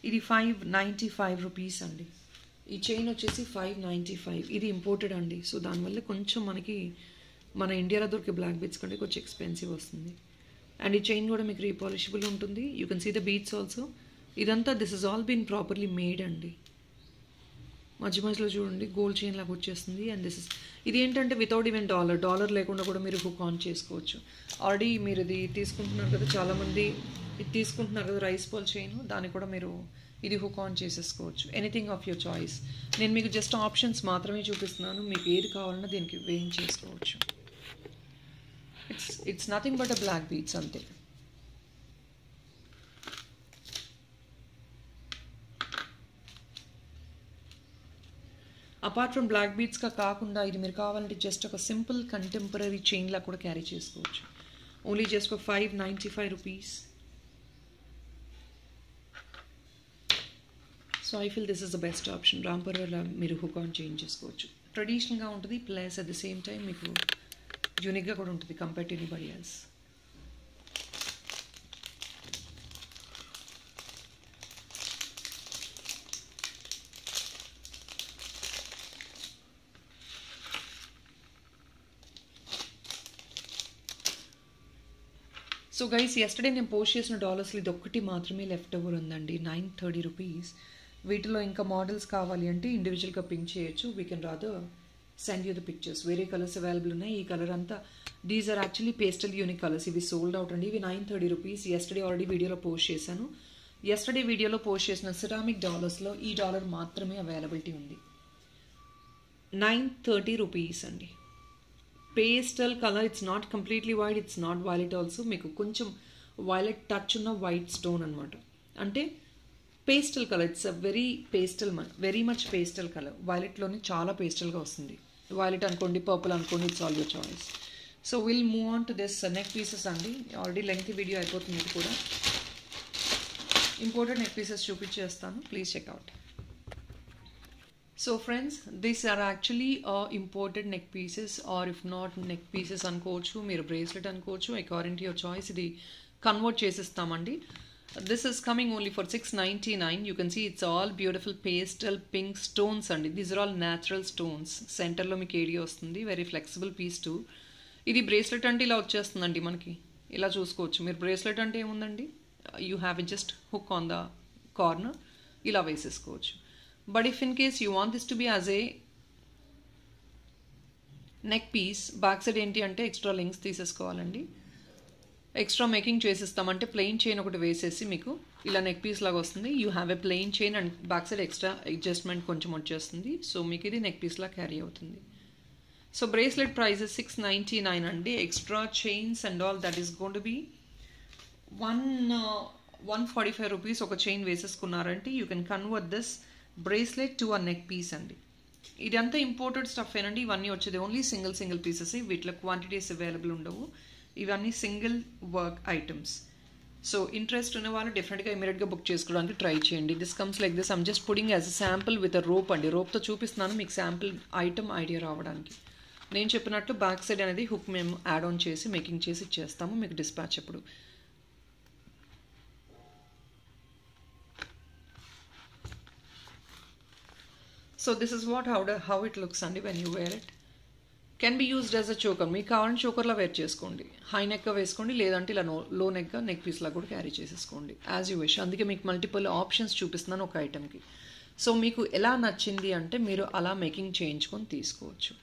ఇది ఫైవ్ నైంటీ ఫైవ్ రూపీస్ అండి. ఈ చైన్ వచ్చేసి ఫైవ్ నైంటీ ఫైవ్ ఇది ఇంపోర్టెడ్ అండి. సో దానివల్ల కొంచెం మనకి మన ఇండియాలో దొరికే బ్లాక్ బీట్స్ కంటే కొంచెం ఎక్స్పెన్సివ్ వస్తుంది. అండ్ ఈ చైన్ కూడా మీకు రీపాలిషబుల్ ఉంటుంది. You can see the beads also ఇదంతా this is all been properly made అండి. మధ్య మధ్యలో చూడండి గోల్డ్ చైన్ లాగా వచ్చేస్తుంది. అండ్ దిస్ ఇస్ ఇది ఏంటంటే వితౌట్ ఈవెన్ డాలర్ డాలర్ లేకుండా కూడా మీరు హుక్ ఆన్ చేసుకోవచ్చు. ఆల్రెడీ మీరు ఇది తీసుకుంటున్నారు కదా చాలామంది ఇది తీసుకుంటున్నారు కదా రైస్ పాల్ చైన్ దాన్ని కూడా మీరు ఇది హుక్ ఆన్ చేసేసుకోవచ్చు. ఎనీథింగ్ ఆఫ్ యువర్ చాయిస్ నేను మీకు జస్ట్ ఆప్షన్స్ మాత్రమే చూపిస్తున్నాను. మీకు ఏది కావాలన్నా దీనికి వేయించేసుకోవచ్చు. It's it's nothing but a black beads అంతే అపార్ట్ ఫ్రమ్ బ్లాక్ బీట్స్గా కాకుండా ఇది మీరు కావాలంటే జస్ట్ ఒక సింపుల్ కంటెంపరీ చైన్లా కూడా క్యారీ చేసుకోవచ్చు. Only just for five ninety five rupees so I feel this is the best option రాంపర్లో మీరు హుక్ ఆన్ చేంజ్ చేసుకోవచ్చు. ట్రెడిషనల్గా ఉంటుంది plus at the same time మీకు యూనిక్గా కూడా ఉంటుంది compare to anybody else so guys yesterday నేను పోస్ట్ చేసిన డాలర్స్లో ఇది ఒక్కటి మాత్రమే లెఫ్ట్ ఓవర్ ఉందండి. నైన్ థర్టీ రూపీస్ వీటిలో ఇంకా మోడల్స్ కావాలి అంటే ఇండివిజువల్గా పింక్ చేయొచ్చు. We can rather send you the pictures వేరే కలర్స్ అవైలబుల్ ఉన్నాయి. ఈ కలర్ అంతా these are actually pastel unique colours ఇవి సోల్డ్ అవుట్ అండి. ఇవి nine thirty rupees yesterday already వీడియోలో పోస్ట్ చేశాను. ఎస్టర్డే వీడియోలో పోస్ట్ చేసిన సిరామిక్ డాలర్స్లో ఈ డాలర్ మాత్రమే అవైలబిలిటీ ఉంది. నైన్ థర్టీ రూపీస్ అండి. Pastel colour it's not completely white it's not violet also మీకు కొంచెం వైలెట్ టచ్ ఉన్న వైట్ స్టోన్ అనమాట అంటే pastel colour it's a very pastel very much pastel colour వైలెట్లోనే చాలా పేస్టల్గా వస్తుంది. వైలెట్ అనుకోండి పర్పుల్ అనుకోండి it's all your choice so will move on to this neck pieces అండి. ఆల్రెడీ లెంగ్త్ వీడియో అయిపోతుంది ఇది కూడా. ఇంపార్టెంట్ నెక్ పీసెస్ చూపించేస్తాను. Please checkout so friends these are actually imported neck pieces or if not neck pieces అనుకోవచ్చు మీరు bracelet అనుకోవచ్చు according to your choice ఇది convert చేసిస్తామండి. This is coming only for six ninety nine you can see it's all beautiful pastel pink stones అండి these are all natural stones సెంటర్లో మీకు area వస్తుంది. Very flexible piece to ఇది bracelet అంటే ఇలా వచ్చేస్తుందండి మనకి. ఇలా చూసుకోవచ్చు. మీరు బ్రేస్లెట్ అంటే ఏముందండి? You have a just hook on the corner ఇలా వేసేసుకోవచ్చు. But if in case you want this to be as a neck piece back side ఏంటి అంటే ఎక్స్ట్రా లింక్స్ తీసేసుకోవాలండి. ఎక్స్ట్రా మేకింగ్ చేసిస్తామంటే ప్లెయిన్ చైన్ ఒకటి వేసేసి మీకు ఇలా నెక్ పీస్ లాగా వస్తుంది. You have a plain chain and back side extra adjustment కొంచెం వచ్చేస్తుంది. సో మీకు ఇది నెక్ పీస్లా క్యారీ అవుతుంది. So bracelet prices six ninety nine అండి. Extra chains and all that is gone to be one one forty five rupees ఒక chain వేసేసుకున్నారంటే you can convert this bracelet to a neck piece అండి. ఇదంతా imported stuff ఏనండి. ఇవన్నీ వచ్చేది only single single pieces. వీటిలో quantities available ఉండవు. ఇవన్నీ single work items. So interest ఉన్న వాళ్ళు డెఫినెట్గా ఇమీడియట్గా బుక్ చేసుకోవడానికి ట్రై చేయండి. This comes like this I'm just putting as a sample with a rope అండి. రోప్తో చూపిస్తున్నాను మీకు శాంపుల్ ఐటమ్ ఐడియా రావడానికి. నేను చెప్పినట్లు బ్యాక్ సైడ్ అనేది హుక్ మేము యాడ్ ఆన్ చేసి మేకింగ్ చేసి ఇచ్చేస్తాము. మీకు డిస్పాచ్ అప్పుడు so this is what how how it looks అండి when you wear it can be used as a choker మీకు కావాలని చోకర్లా వేర్ చేసుకోండి. హై నెక్గా వేసుకోండి లేదంటే ఇలా నో లో నెక్గా నెక్ పీస్లా కూడా క్యారీ చేసేసుకోండి. యాజ్ యూ విష్ అందుకే మీకు మల్టిపుల్ ఆప్షన్స్ చూపిస్తున్నాను ఒక ఐటెంకి సో మీకు ఎలా నచ్చింది అంటే మీరు అలా మేకింగ్ చేయించుకొని తీసుకోవచ్చు.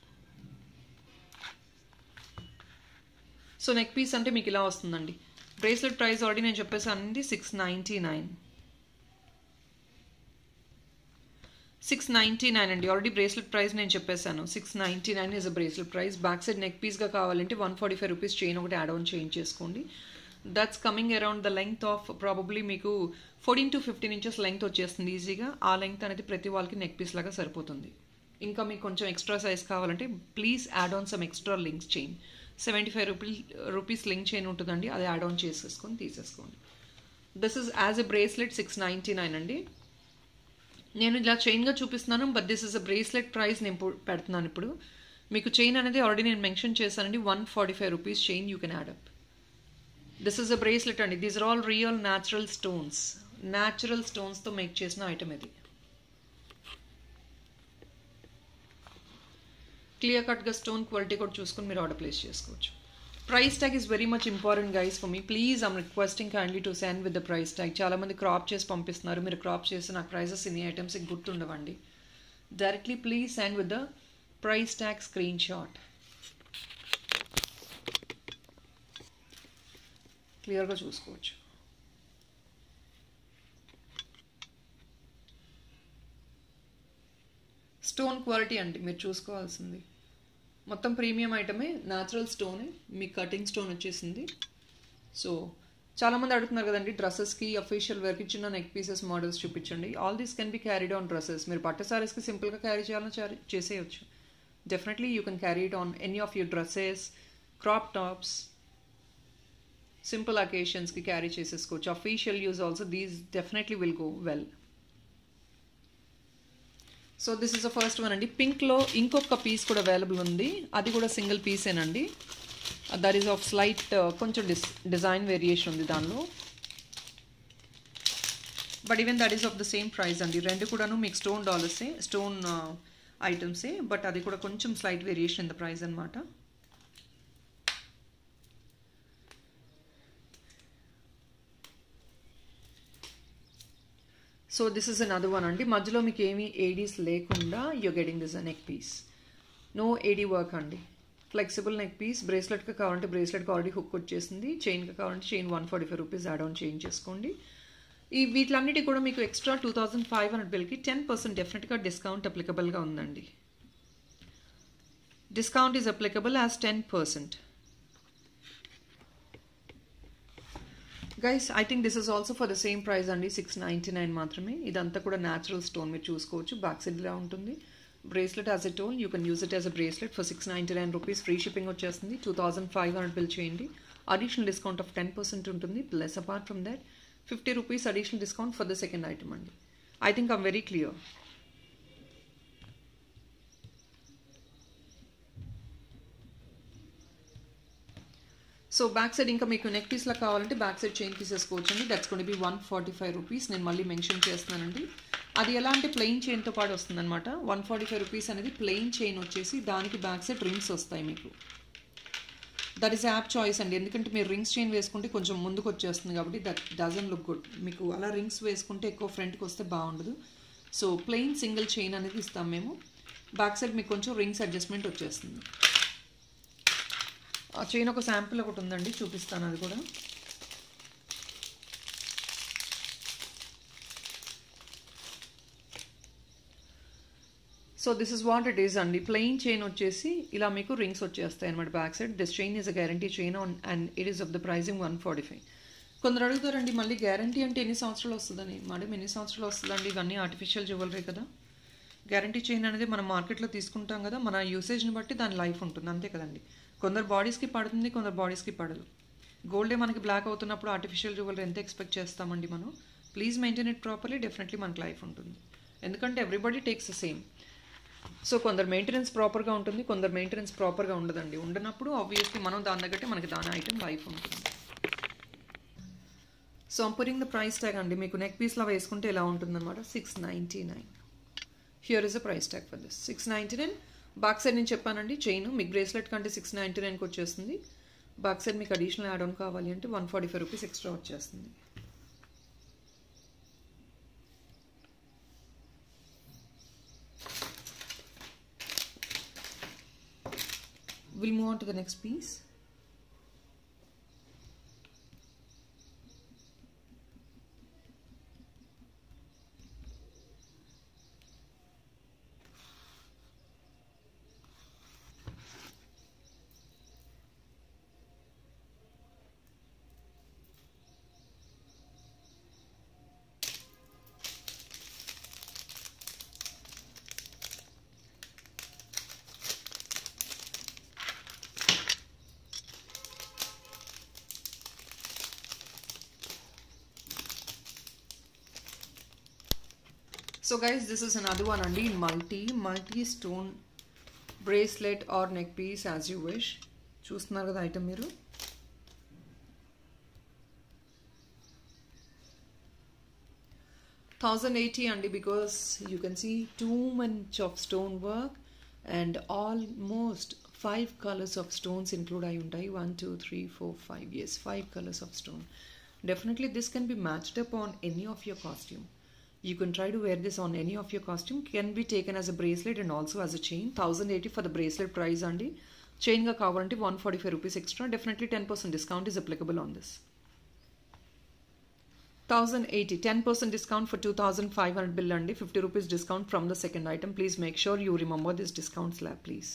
సో నెక్ పీస్ అంటే మీకు ఇలా వస్తుందండి. బ్రేస్లెట్ ప్రైస్ ఆల్రెడీ నేను చెప్పేసానండి six ninety nine six ninety nine అండి. ఆల్రెడీ బ్రేస్లెట్ ప్రైస్ నేను చెప్పేశాను. Six ninety nine is a bracelet price back side neck పీస్గా కావాలంటే one forty five rupees chain ఒకటి యాడ్ ఆన్ చేంజ్ చేసుకోండి. That's coming around the length of probably మీకు fourteen to fifteen inches length వచ్చేస్తుంది ఈజీగా ఆ length అనేది ప్రతి వాళ్ళకి నెక్ పీస్ లాగా సరిపోతుంది. ఇంకా మీకు కొంచెం ఎక్స్ట్రా సైజ్ కావాలంటే please add on some extra links chain seventy five rupee rupees link chain ఉంటుందండి. అది యాడ్ ఆన్ చేసేసుకొని తీసేసుకోండి. This is as a bracelet six ninety nine అండి. నేను ఇలా చైన్గా చూపిస్తున్నాను but this is a bracelet price నేను పెడుతున్నాను ఇప్పుడు. మీకు చైన్ అనేది ఆల్రెడీ నేను మెన్షన్ చేశానండి one forty five rupees chain you can add up up this is a bracelet అండి these are all real natural stones natural స్టోన్స్తో మేక్ చేసిన ఐటమ్ ఇది. క్లియర్ కట్గా స్టోన్ క్వాలిటీ కూడా చూసుకొని మీరు ఆర్డర్ ప్లేస్ చేసుకోవచ్చు. Price tag is very much important guys for me please I'm requesting kindly to send with the price tag చాలామంది crop చేసి పంపిస్తున్నారు. మీరు క్రాప్ చేసి నాకు ప్రైజెస్ ఇన్ని items గుర్తుండవండి. Directly please send with the price tag screen shot క్లియర్గా చూసుకోవచ్చు. Stone quality అండి. మీరు చూసుకోవాల్సింది. మొత్తం ప్రీమియం ఐటమే న్యాచురల్ స్టోనే మీ కటింగ్ స్టోన్ వచ్చేసింది. సో చాలామంది అడుగుతున్నారు కదండి డ్రెస్సెస్కి అఫీషియల్ వేర్కి చిన్న నెక్ పీసెస్ మోడల్స్ చూపించండి. All these can be carried on dresses మీరు పట్టు సారీస్కి సింపుల్గా క్యారీ చేయాలని చేసేయచ్చు. Definitely you can carry it on any of your dresses crop tops simple అకేషన్స్కి carry చేసేసుకోవచ్చు. Official use also these definitely will go well so this is the first one అండి. పింక్లో ఇంకొక పీస్ కూడా అవైలబుల్ ఉంది. అది కూడా సింగిల్ పీసేనండి that is of slight కొంచెం డిస్ డిజైన్ వేరియేషన్ ఉంది దానిలో. But even that is of the same price అండి. రెండు కూడాను మీకు స్టోన్ డాలర్సే స్టోన్ ఐటమ్సే బట్ అది కూడా కొంచెం slight variation in the price అనమాట so this is another one అండి. మధ్యలో మీకు ఏమీ ఏడీస్ లేకుండా you getting this a neck piece no AD work అండి. ఫ్లెక్సిబుల్ నెక్ పీస్ బ్రేస్లెట్కి కావాలంటే బ్రేస్లెట్కి ఆల్రెడీ హుక్ వచ్చేసింది. చైన్కి కావాలంటే chain one forty five rupees add on change చేసుకోండి. ఈ వీటిలన్నిటి కూడా మీకు extra two thousand five hundred బిల్కి ten percent డెఫినెట్గా డిస్కౌంట్ అప్లికబుల్గా ఉందండి. Discount is applicable as ten percent guys I think this is also for the same price అండి six ninety nine మాత్రమే. ఇదంతా కూడా న్యాచురల్ స్టోన్ మీరు చూసుకోవచ్చు. బ్యాక్ సైడ్ ఇలా ఉంటుంది. Bracelet as a toll you can use it as a bracelet for six ninety nine rupees free shipping వచ్చేస్తుంది. Two thousand five hundred bill చేయండి. Additional discount of ten percent ఉంటుంది. Plus apart from that fifty rupees additional discount for the second item అండి. I think I'm very clear so back side ఇంకా మీకు neck పీస్లా కావాలంటే back side chain తీసేసుకోవచ్చు అండి that's కొన్ని be one forty five rupees నేను మళ్ళీ మెన్షన్ చేస్తున్నానండి. అది ఎలా అంటే ప్లెయిన్ చైన్తో పాటు వస్తుందన్నమాట. వన్ ఫార్టీ ఫైవ్ రూపీస్ అనేది ప్లెయిన్ చైన్ వచ్చేసి దానికి బ్యాక్ సైడ్ రింగ్స్ వస్తాయి మీకు. దట్ ఈస్ యాప్ చాయిస్ అండి. ఎందుకంటే మీరు రింగ్స్ చైన్ వేసుకుంటే కొంచెం ముందుకు వచ్చేస్తుంది కాబట్టి దట్ డజన్ లుక్ గుడ్ మీకు అలా రింగ్స్ వేసుకుంటే ఎక్కువ ఫ్రంట్కి వస్తే బాగుండదు. సో ప్లెయిన్ సింగిల్ చైన్ అనేది ఇస్తాం మేము. బ్యాక్ సైడ్ మీకు కొంచెం రింగ్స్ అడ్జస్ట్మెంట్ వచ్చేస్తుంది. ఆ చైన్ ఒక శాంపుల్ ఒకటి ఉందండి చూపిస్తాను అది కూడా. So this is what it is అండి. ప్లెయిన్ చైన్ వచ్చేసి ఇలా మీకు రింగ్స్ వచ్చేస్తాయి అనమాట back side this chain is a guarantee chain on and it is of the pricing one forty five కొందరు అడుగుతారండి మళ్ళీ గ్యారంటీ అంటే ఎన్ని సంవత్సరాలు వస్తుందని? మేడం ఎన్ని సంవత్సరాలు వస్తుందండి? ఇవన్నీ ఆర్టిఫిషియల్ జ్యువెలరీ కదా. గ్యారంటీ చైన్ అనేది మనం మార్కెట్లో తీసుకుంటాం కదా మన యూసేజ్ని బట్టి దాని లైఫ్ ఉంటుంది. అంతే కదండి. కొందరు బాడీస్కి పడుతుంది కొందరు బాడీస్కి పడదు. గోల్డే మనకి బ్లాక్ అవుతున్నప్పుడు ఆర్టిఫిషియల్ జ్యువెలరీ ఎంత ఎక్స్పెక్ట్ చేస్తామండి మనం? Please maintain it properly definitely మనకి లైఫ్ ఉంటుంది. ఎందుకంటే everybody takes the same so కొందరు మెయింటెనెన్స్ ప్రాపర్గా ఉంటుంది కొందరు మెయింటెనెన్స్ ప్రాపర్గా ఉండదండి. ఉండనప్పుడు ఆబ్వియస్లీ మనం దాని తగ్గట్టే మనకి దాని ఐటమ్ లైఫ్ ఉంటుంది. So putting the price tag అండి. మీకు నెక్ పీస్లా వేసుకుంటే ఎలా ఉంటుందన్నమాట? Six ninety nine here is the price tag for this six ninety nine back side నేను చెప్పానండి చైన్. మీకు బ్రేస్లెట్ కంటే సిక్స్ నైంటీ నైన్కి వచ్చేస్తుంది. బాక్ సైడ్ మీకు అడిషనల్ యాడ్ ఆన్ కావాలి అంటే one forty five rupees extra వచ్చేస్తుంది. We'll move on to the next piece. So guys, this is another one అండి in multi, multi stone bracelet or neck piece as you wish. చూస్తున్నారు కదా item మీరు? Thousand eighty అండి because you can see too much of stone work and almost five colours of stones include అయి ఉంటాయి. One two three four five years five colours of stone definitely this can be matched up on any of your costume you can try to wear this on any of your costume. Can be taken as a bracelet and also as a chain. 1080 for the bracelet price అండి చైన్గా కావాలంటే one forty five rupees extra definitely ten percent discount is applicable on this thousand eighty ten percent discount for two thousand five hundred bill అండి fifty rupees discount from the second item please make sure you remember this discount slab please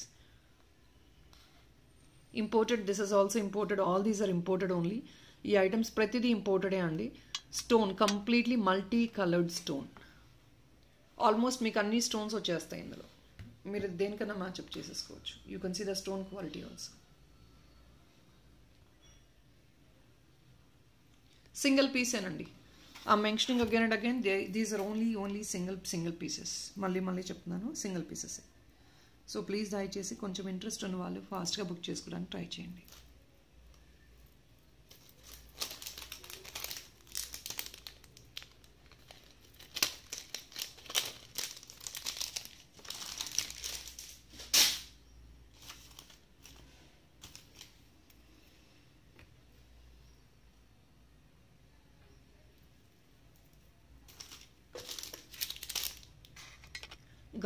imported this is also imported all these are imported only ఈ items ప్రతిదీ ఇంపోర్టెడే అండి stone completely multi coloured stone. Almost మీకు అన్ని stones వచ్చేస్తాయి ఇందులో. మీరు దేనికన్నా మ్యాచ్అప్ చేసేసుకోవచ్చు. You can see the stone quality also single పీసేనండి ఆ mentioning again and again these are only only single single pieces మళ్ళీ మళ్ళీ చెప్తున్నాను సింగిల్ పీసెస్ సో ప్లీజ్ దయచేసి కొంచెం ఇంట్రెస్ట్ ఉన్న వాళ్ళు ఫాస్ట్గా బుక్ చేసుకోవడానికి ట్రై చేయండి.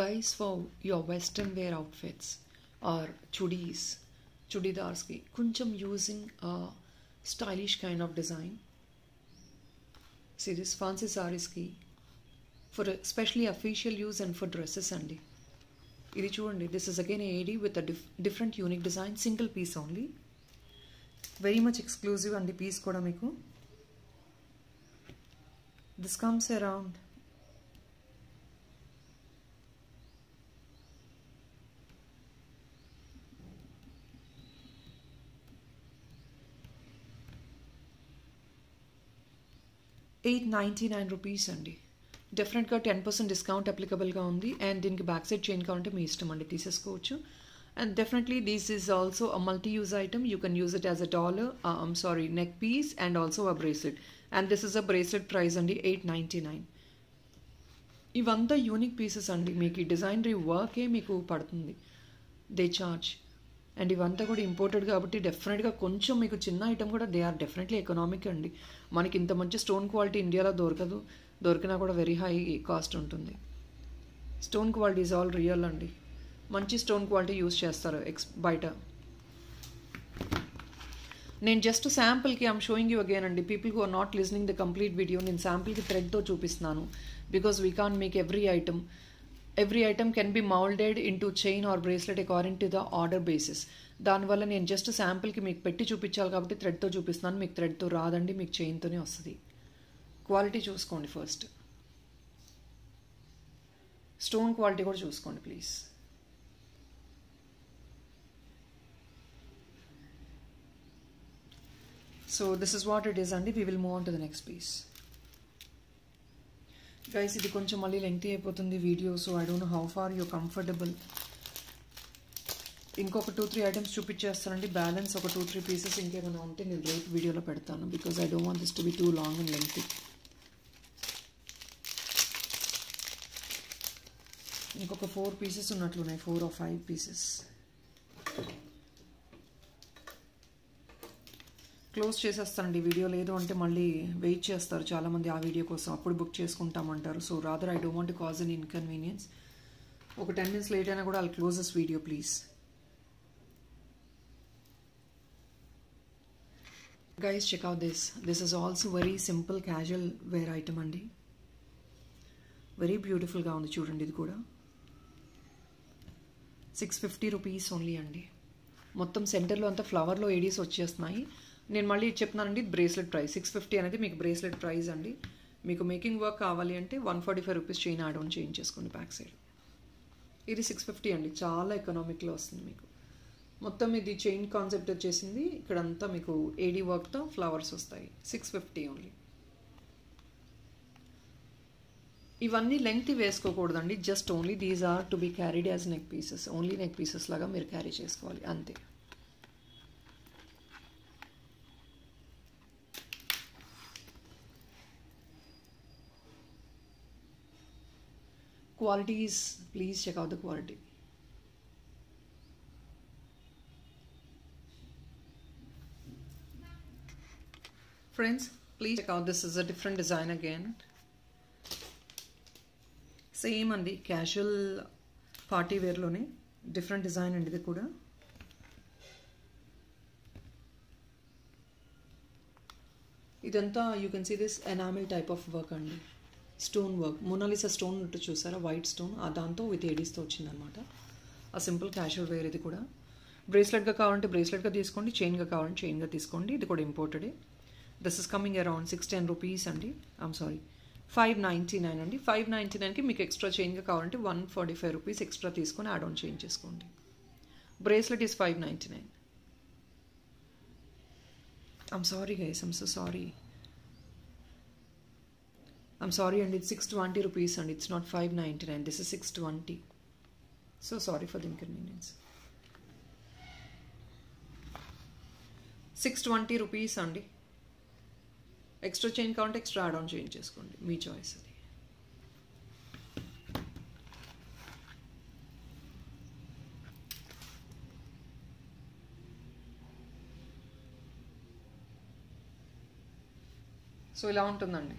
Guys for your western wear outfits or chudis chudidarski kuncham using a stylish kind of design see this fancy sarees ki for especially official use and for dresses అండి ఇది చూడండి this is again AD with a diff different unique design single piece only very much exclusive అండి piece కూడా మీకు this comes around eight ninety nine rupees అండి. డెఫినెట్గా ten percent discount అప్లికబుల్గా ఉంది. అండ్ దీనికి బ్యాక్ సైడ్ చైన్ కావాలంటే మీ ఇష్టం అండి. తీసేసుకోవచ్చు. And definitely these is also a multi use item you can use it as a dollar I'm sorry neck piece and also a bracelet and this is a bracelet price అండి eight ninety nine. ఇవంతా unique pieces అండి. మీకు ఈ designery వర్కే మీకు పడుతుంది. They charge and ఇవంతా కూడా ఇంపోర్టెడ్ కాబట్టి డెఫినెట్గా కొంచెం మీకు చిన్న ఐటమ్ కూడా దే ఆర్ డెఫినెట్లీ ఎకనామిక్ అండి. మనకి ఇంత మంచి స్టోన్ క్వాలిటీ ఇండియాలో దొరకదు. దొరికినా కూడా వెరీ హై కాస్ట్ ఉంటుంది. Stone quality is all real అండి. మంచి స్టోన్ క్వాలిటీ యూస్ చేస్తారు ఎక్స్ బయట. నేను జస్ట్ శాంపుల్కి ఐమ్ షోయింగ్ యూ అగైన్ అండి. People who are not listening the complete video నేను శాంపుల్కి థ్రెడ్తో చూపిస్తున్నాను. Because we can make every item every item can be moulded in to chain or bracelet according to the order basis దానివల్ల నేను just శాంపుల్కి మీకు పెట్టి చూపించాలి కాబట్టి థ్రెడ్తో చూపిస్తున్నాను. మీకు థ్రెడ్తో రాదండి మీకు చైన్తోనే వస్తుంది. క్వాలిటీ చూసుకోండి ఫస్ట్ స్టోన్ క్వాలిటీ కూడా చూసుకోండి please so this is what it is అండి. We will move on to the next piece guys ఇది కొంచెం మళ్ళీ లెంగ్తీ అయిపోతుంది video so I don't know how far you comfortable ఇంకొక టూ త్రీ ఐటమ్స్ చూపించేస్తానండి. Balance ఒక టూ త్రీ పీసెస్ ఇంకేమైనా ఉంటే నేను రేపు వీడియోలో పెడతాను because I don't want this to be too long and lengthy ఇంకొక four pieces ఉన్నట్లున్నాయి four or five pieces close చేసేస్తానండి. Video లేదు అంటే మళ్ళీ వెయిట్ చేస్తారు. చాలామంది ఆ వీడియో కోసం అప్పుడు book చేసుకుంటామంటారు. So rather I don't want cause an inconvenience ఒక టెన్ మినిట్స్ లేట్ అయినా కూడా I close this video please guys check out this this is also very simple casual wear item అండి. Very బ్యూటిఫుల్గా ఉంది చూడండి ఇది కూడా. సిక్స్ ఫిఫ్టీ రూపీస్ ఓన్లీ అండి. మొత్తం సెంటర్లో అంతా ఫ్లవర్లో ఏడీస్ వచ్చేస్తున్నాయి. నేను మళ్ళీ చెప్తున్నానండి బ్రేస్లెట్ ప్రైస్ సిక్స్ ఫిఫ్టీ అనేది మీకు బ్రేస్లెట్ ప్రైస్ అండి. మీకు మేకింగ్ వర్క్ కావాలి అంటే one forty five rupees chain add on change చేసుకోండి బ్యాక్ సైడ్ ఇది సిక్స్ ఫిఫ్టీ అండి చాలా ఎకనామిక్లో వస్తుంది మీకు. మొత్తం ఇది చైన్ కాన్సెప్ట్ వచ్చేసింది. ఇక్కడంతా మీకు ఏడీ వర్క్తో ఫ్లవర్స్ వస్తాయి సిక్స్ ఫిఫ్టీ ఓన్లీ ఇవన్నీ length వేసుకోకూడదండి just only these are to be carried as neck pieces only neck pieces లాగా మీరు క్యారీ చేసుకోవాలి అంతే. Qualities please check out the quality friends please check out this is a different design again same అండి casual party వేర్లోనే different design అండి ఇది కూడా ఇదంతా you can see this enamel type of work అండి stone work. Mona Lisa stone ఉంటే చూసారా? White stone. ఆ దాంతో విత్ ఏడీస్తో వచ్చిందనమాట ఆ సింపుల్ క్యాషువల్ వేర్ ఇది కూడా. బ్రేస్లెట్గా కావాలంటే బ్రేస్లెట్గా తీసుకోండి. చైన్గా కావాలంటే చైన్గా తీసుకోండి. ఇది కూడా ఇంపోర్టెడే this is coming around six ten rupees అండి. I'm sorry five ninety nine అండి. ఫైవ్ నైంటీ నైన్కి మీకు ఎక్స్ట్రా చైన్గా కావాలంటే one forty five rupees extra తీసుకొని యాడ్ ఆన్ చేంజ్ చేసుకోండి. Bracelet is five ninety nine I'm sorry guys I'm so sorry I'm sorry అండి it six twenty rupees అండి it's not five ninety nine this is six twenty so sorry for the six twenty rupees అండి extra change కావాలి extra add change చేసుకోండి. మీ choice అది. So ఇలా ఉంటుందండి.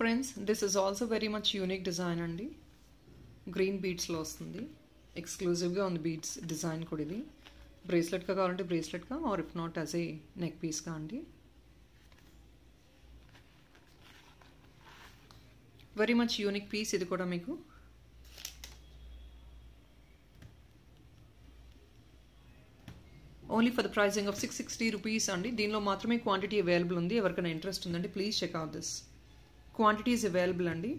Friends this is also very much unique design అండి. Green బీడ్స్లో వస్తుంది. ఎక్స్క్లూజివ్గా ఉంది బీడ్స్ డిజైన్ కూడా ఇది. బ్రేస్లెట్గా కావాలంటే బ్రేస్లెట్గా or if not as a neck పీస్గా అండి. వెరీ మచ్ యూనిక్ పీస్ ఇది కూడా మీకు. Only for the pricing of six sixty rupees అండి. దీనిలో మాత్రమే క్వాంటిటీ అవైలబుల్ ఉంది. ఎవరికైనా ఇంట్రెస్ట్ ఉందండి please check out this quantities available అండి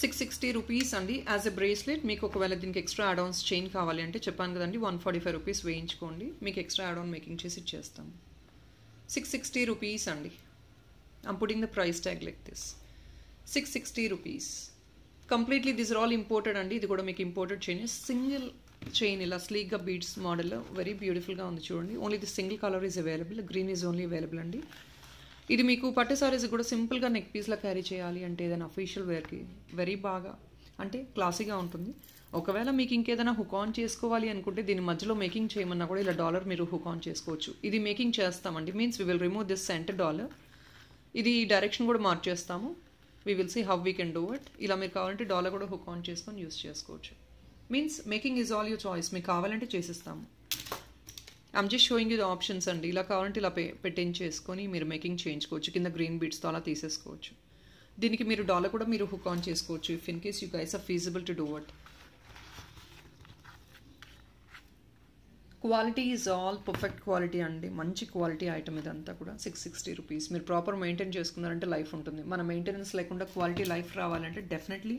సిక్స్ సిక్స్టీ రూపీస్ అండి యాజ్ ఎ బ్రేస్లెట్. మీకు ఒకవేళ దీనికి ఎక్స్ట్రా ఆడౌన్స్ చైన్ కావాలి అంటే చెప్పాను కదండి వన్ ఫార్టీ ఫైవ్ రూపీస్ వేయించుకోండి. మీకు ఎక్స్ట్రా ఆడౌన్ మేకింగ్ చేసి ఇచ్చేస్తాం. సిక్స్ సిక్స్టీ రూపీస్ అండి. I'm putting the price tag like this six sixty rupees completely this are all imported అండి. ఇది కూడా మీకు ఇంపోర్టెడ్ చైన్ సింగిల్ చైన్ ఇలా స్లీక్గా బీడ్స్ మోడల్ వెరీ బ్యూటిఫుల్గా ఉంది చూడండి. Only the single colour is available green is only available అండి. ఇది మీకు పట్టు సారీస్ కూడా సింపుల్గా నెక్ పీస్లో క్యారీ చేయాలి అంటే ఏదైనా అఫీషియల్ వేర్కి వెరీ బాగా అంటే క్లాసీగా ఉంటుంది. ఒకవేళ మీకు ఇంకేదైనా హుక్ ఆన్ చేసుకోవాలి అనుకుంటే దీని మధ్యలో మేకింగ్ చేయమన్నా కూడా ఇలా డాలర్ మీరు హుక్ ఆన్ చేసుకోవచ్చు. ఇది మేకింగ్ చేస్తామండి. Means we will remove this centre dollar ఇది డైరెక్షన్ కూడా మార్చేస్తాము we will see how we can do it ఇలా మీరు కావాలంటే డాలర్ కూడా హుక్ ఆన్ చేసుకొని యూస్ చేసుకోవచ్చు. Means making is all your choice మీకు కావాలంటే చేసిస్తాము. ఐమ్ జస్ట్ షోయింగ్ ఇది ఆప్షన్స్ అండి. ఇలా కావాలంటే ఇలా పె పెట్టించేసుకొని మీరు మేకింగ్ చేయించుకోవచ్చు. కింద గ్రీన్ బీట్స్తో అలా తీసేసుకోవచ్చు. దీనికి మీరు డాలర్ కూడా మీరు హుక్ ఆన్ చేసుకోవచ్చు if in case you guys are feasible to do what quality is all perfect quality అండి. మంచి క్వాలిటీ ఐటమ్ ఇదంతా కూడా. సిక్స్ సిక్స్టీ రూపీస్ మీరు ప్రాపర్ మెయింటైన్ చేసుకున్నారంటే లైఫ్ ఉంటుంది. మన మెయింటెనెన్స్ లేకుండా క్వాలిటీ లైఫ్ రావాలంటే డెఫినెట్లీ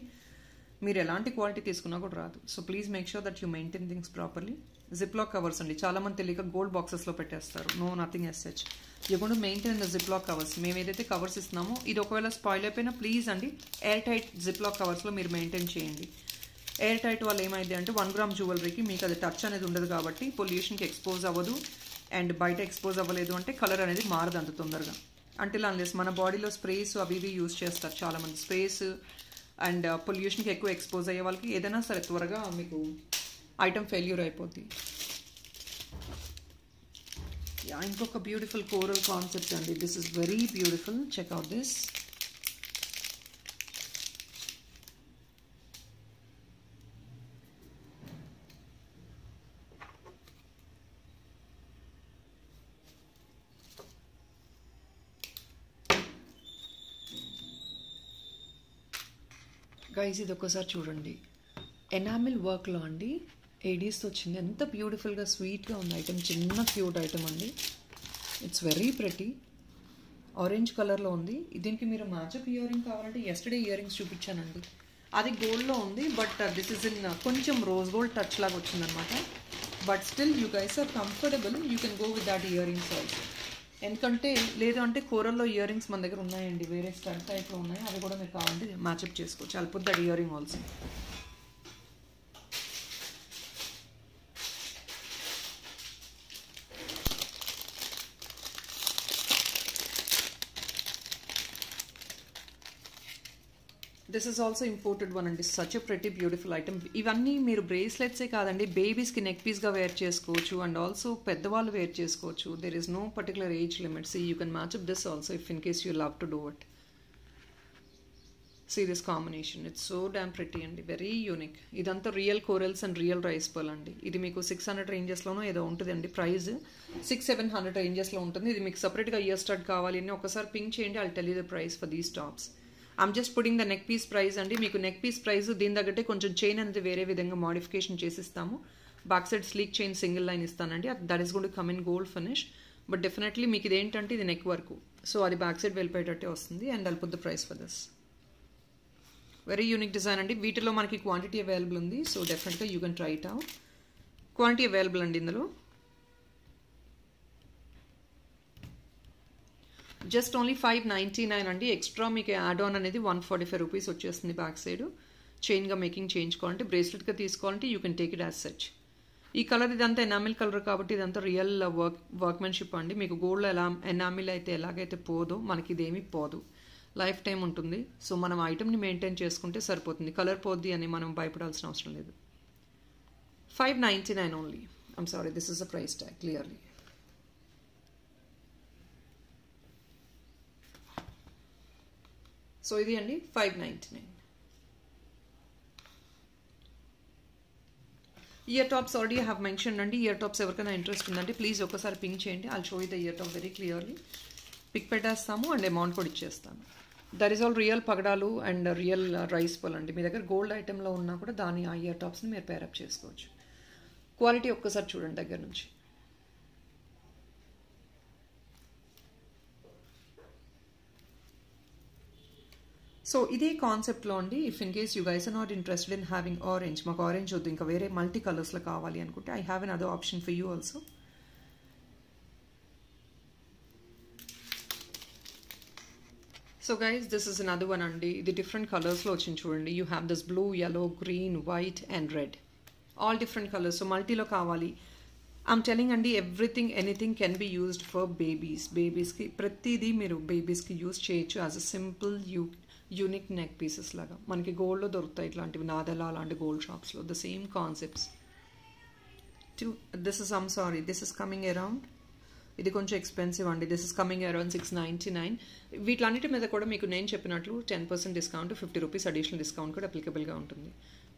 మీరు ఎలాంటి క్వాలిటీ తీసుకున్నా కూడా రాదు. So please make sure that you maintain things properly ziplock covers అండి. చాలా మంది తెలియక గోల్డ్ బాక్సెస్లో పెట్టేస్తారు. No nothing as such you maintain the ziplock covers మేము ఏదైతే కవర్స్ ఇస్తున్నామో ఇది ఒకవేళ స్పాయిల్ అయిపోయినా ప్లీజ్ అండి ఎయిర్ టైట్ జిప్లాక్ కవర్స్లో మీరు మెయింటైన్ చేయండి. ఎయిర్ టైట్ వల్ల ఏమైంది అంటే వన్ గ్రామ్ జ్యువెలరీకి మీకు అది టచ్ అనేది ఉండదు కాబట్టి పొల్యూషన్కి ఎక్స్పోజ్ అవ్వదు. అండ్ బయట ఎక్స్పోజ్ అవ్వలేదు అంటే కలర్ అనేది మారదు అంత తొందరగా. అంటే అన్లెస్ మన బాడీలో స్ప్రేస్ అవి ఇవి యూజ్ చేస్తారు చాలామంది స్ప్రేస్ అండ్ పొల్యూషన్కి ఎక్కువ ఎక్స్పోజ్ అయ్యే వాళ్ళకి ఏదైనా సరే త్వరగా మీకు ఐటమ్ ఫెయిల్యూర్ అయిపోద్ది. ఇంకొక బ్యూటిఫుల్ కోరల్ కాన్సెప్ట్ అండి. This is very beautiful check out this guys ఇది ఒక్కసారి చూడండి. ఎనామిల్ వర్క్లో అండి. ఏడీస్తో వచ్చింది. ఎంత బ్యూటిఫుల్గా స్వీట్గా ఉంది ఐటమ్ చిన్న క్యూట్ ఐటెం అండి. ఇట్స్ వెరీ ప్రెటీ ఆరెంజ్ కలర్లో ఉంది. దీనికి మీరు మ్యాచప్ ఇయర్ రింగ్ కావాలంటే ఎస్టర్డే ఇయర్ రింగ్స్ చూపించానండి. అది గోల్డ్లో ఉంది బట్ దిస్ ఇస్ ఇన్ కొంచెం రోజ్ గోల్డ్ టచ్ లాగా వచ్చిందనమాట but still you guys are comfortable you can go with that ear rings also ఎందుకంటే లేదు అంటే కూరల్లో ఇయర్ రింగ్స్ మన దగ్గర ఉన్నాయండి. వేరే స్టడ్ టైప్లో ఉన్నాయి. అవి కూడా మీరు కావాలంటే మ్యాచప్ చేసుకోవచ్చు. All that earring also this is also imported one అండి such a pretty beautiful item ఇవన్నీ మీరు బ్రేస్లెట్సే కాదండి బేబీస్కి నెక్ పీస్గా వేర్ చేసుకోవచ్చు అండ్ ఆల్సో పెద్దవాళ్ళు వేర్ చేసుకోవచ్చు. There is no particular age limits you can match up this also if in case you love to do it see this combination it's so damn pretty అండి very unique ఇదంతా real corals and real rice pearl అండి. ఇది మీకు six hundred రేంజెస్లోనో ఏదో ఉంటుందండి price six seven hundred రేంజెస్లో ఉంటుంది. ఇది మీకు సపరేట్గా ఇయర్ స్టార్ట్ కావాలి అని ఒకసారి పింక్ చేయండి. I tell you the price for these tops I'm just putting the neck piece price అండి. మీకు నెక్ పీస్ ప్రైస్ దీని తగ్గట్టే కొంచెం చైన్ అనేది వేరే విధంగా modification చేసిస్తాము. Back side sleek chain single line ఇస్తానండి. That is good come in gold finish but definitely మీకు ఇది ఏంటంటే ఇది నెక్ వర్క్ సో అది బ్యాక్ సైడ్ వెళ్ళిపోయేటట్టే వస్తుంది. And I'll put the price for this very unique design అండి. వీటిలో మనకి క్వాంటిటీ అవైలబుల్ ఉంది. సో డెఫినెట్గా you can try it out quantity available అండి ఇందులో. Just only five ninety nine అండి. ఎక్స్ట్రా మీకు యాడ్ ఆన్ అనేది వన్ ఫార్టీ ఫైవ్ రూపీస్ వచ్చేస్తుంది బ్యాక్ సైడ్. చైన్గా మేకింగ్ చేయించుకోవాలంటే బ్రేస్లెట్గా తీసుకోవాలంటే you can take it as such ఈ కలర్ ఇదంతా ఎనామిల్ కలర్ కాబట్టి ఇదంతా రియల్ వర్క్ వర్క్మెన్షిప్ అండి. మీకు గోల్డ్ ఎలా ఎనామిల్ అయితే ఎలాగైతే పోదో మనకి ఇదేమీ పోదు. లైఫ్ టైం ఉంటుంది. సో మనం ఐటమ్ని మెయింటైన్ చేసుకుంటే సరిపోతుంది. కలర్ పోద్ది అని మనం భయపడాల్సిన అవసరం లేదు. Five ninety nine only I'm sorry this is a price tag clearly so ఇది అండి five ninety nine. Ear tops already have mention అండి. ఇయర్ టాప్స్ ఎవరికైనా ఇంట్రెస్ట్ ఉందంటే ప్లీజ్ ఒకసారి పింక్ చేయండి. I'll show the ear top very clearly pic పెట్టేస్తాము and amount కూడా ఇచ్చేస్తాను there is all real పగడాలు అండ్ రియల్ రైస్ పొల్ అండి. మీ దగ్గర గోల్డ్ ఐటెంలో ఉన్నా కూడా దాని ఆ ఇయర్ టాప్స్ని మీరు పేరప్ చేసుకోవచ్చు. క్వాలిటీ ఒక్కసారి చూడండి దగ్గర నుంచి. సో ఇదే కాన్సెప్ట్లో అండి if in case you guys are not interested in having orange మాకు ఆరెంజ్ వద్దు ఇంకా వేరే మల్టీ కలర్స్లో కావాలి అనుకుంటే I have an other option for you also so guys this is another one అండి ఇది డిఫరెంట్ కలర్స్లో వచ్చింది చూడండి you have this blue yellow green white and red all different colours so మల్టీలో కావాలి. ఐమ్ టెలింగ్ అండి everything anything can be used for babies బేబీస్కి ప్రతిదీ మీరు బేబీస్కి యూజ్ చేయొచ్చు as a simple you unique neck pieces లాగా. మనకి గోల్డ్లో దొరుకుతాయి ఇట్లాంటివి. నాదెలా అలాంటి గోల్డ్ షాప్స్లో the same concepts to this is I'm sorry this is coming around ఇది కొంచెం ఎక్స్పెన్సివ్ అండి. This is coming around six ninety nine వీటిలన్నిటి మీద కూడా మీకు నేను చెప్పినట్లు ten percent discount fifty rupees additional discount కూడా అప్లికబుల్గా ఉంటుంది.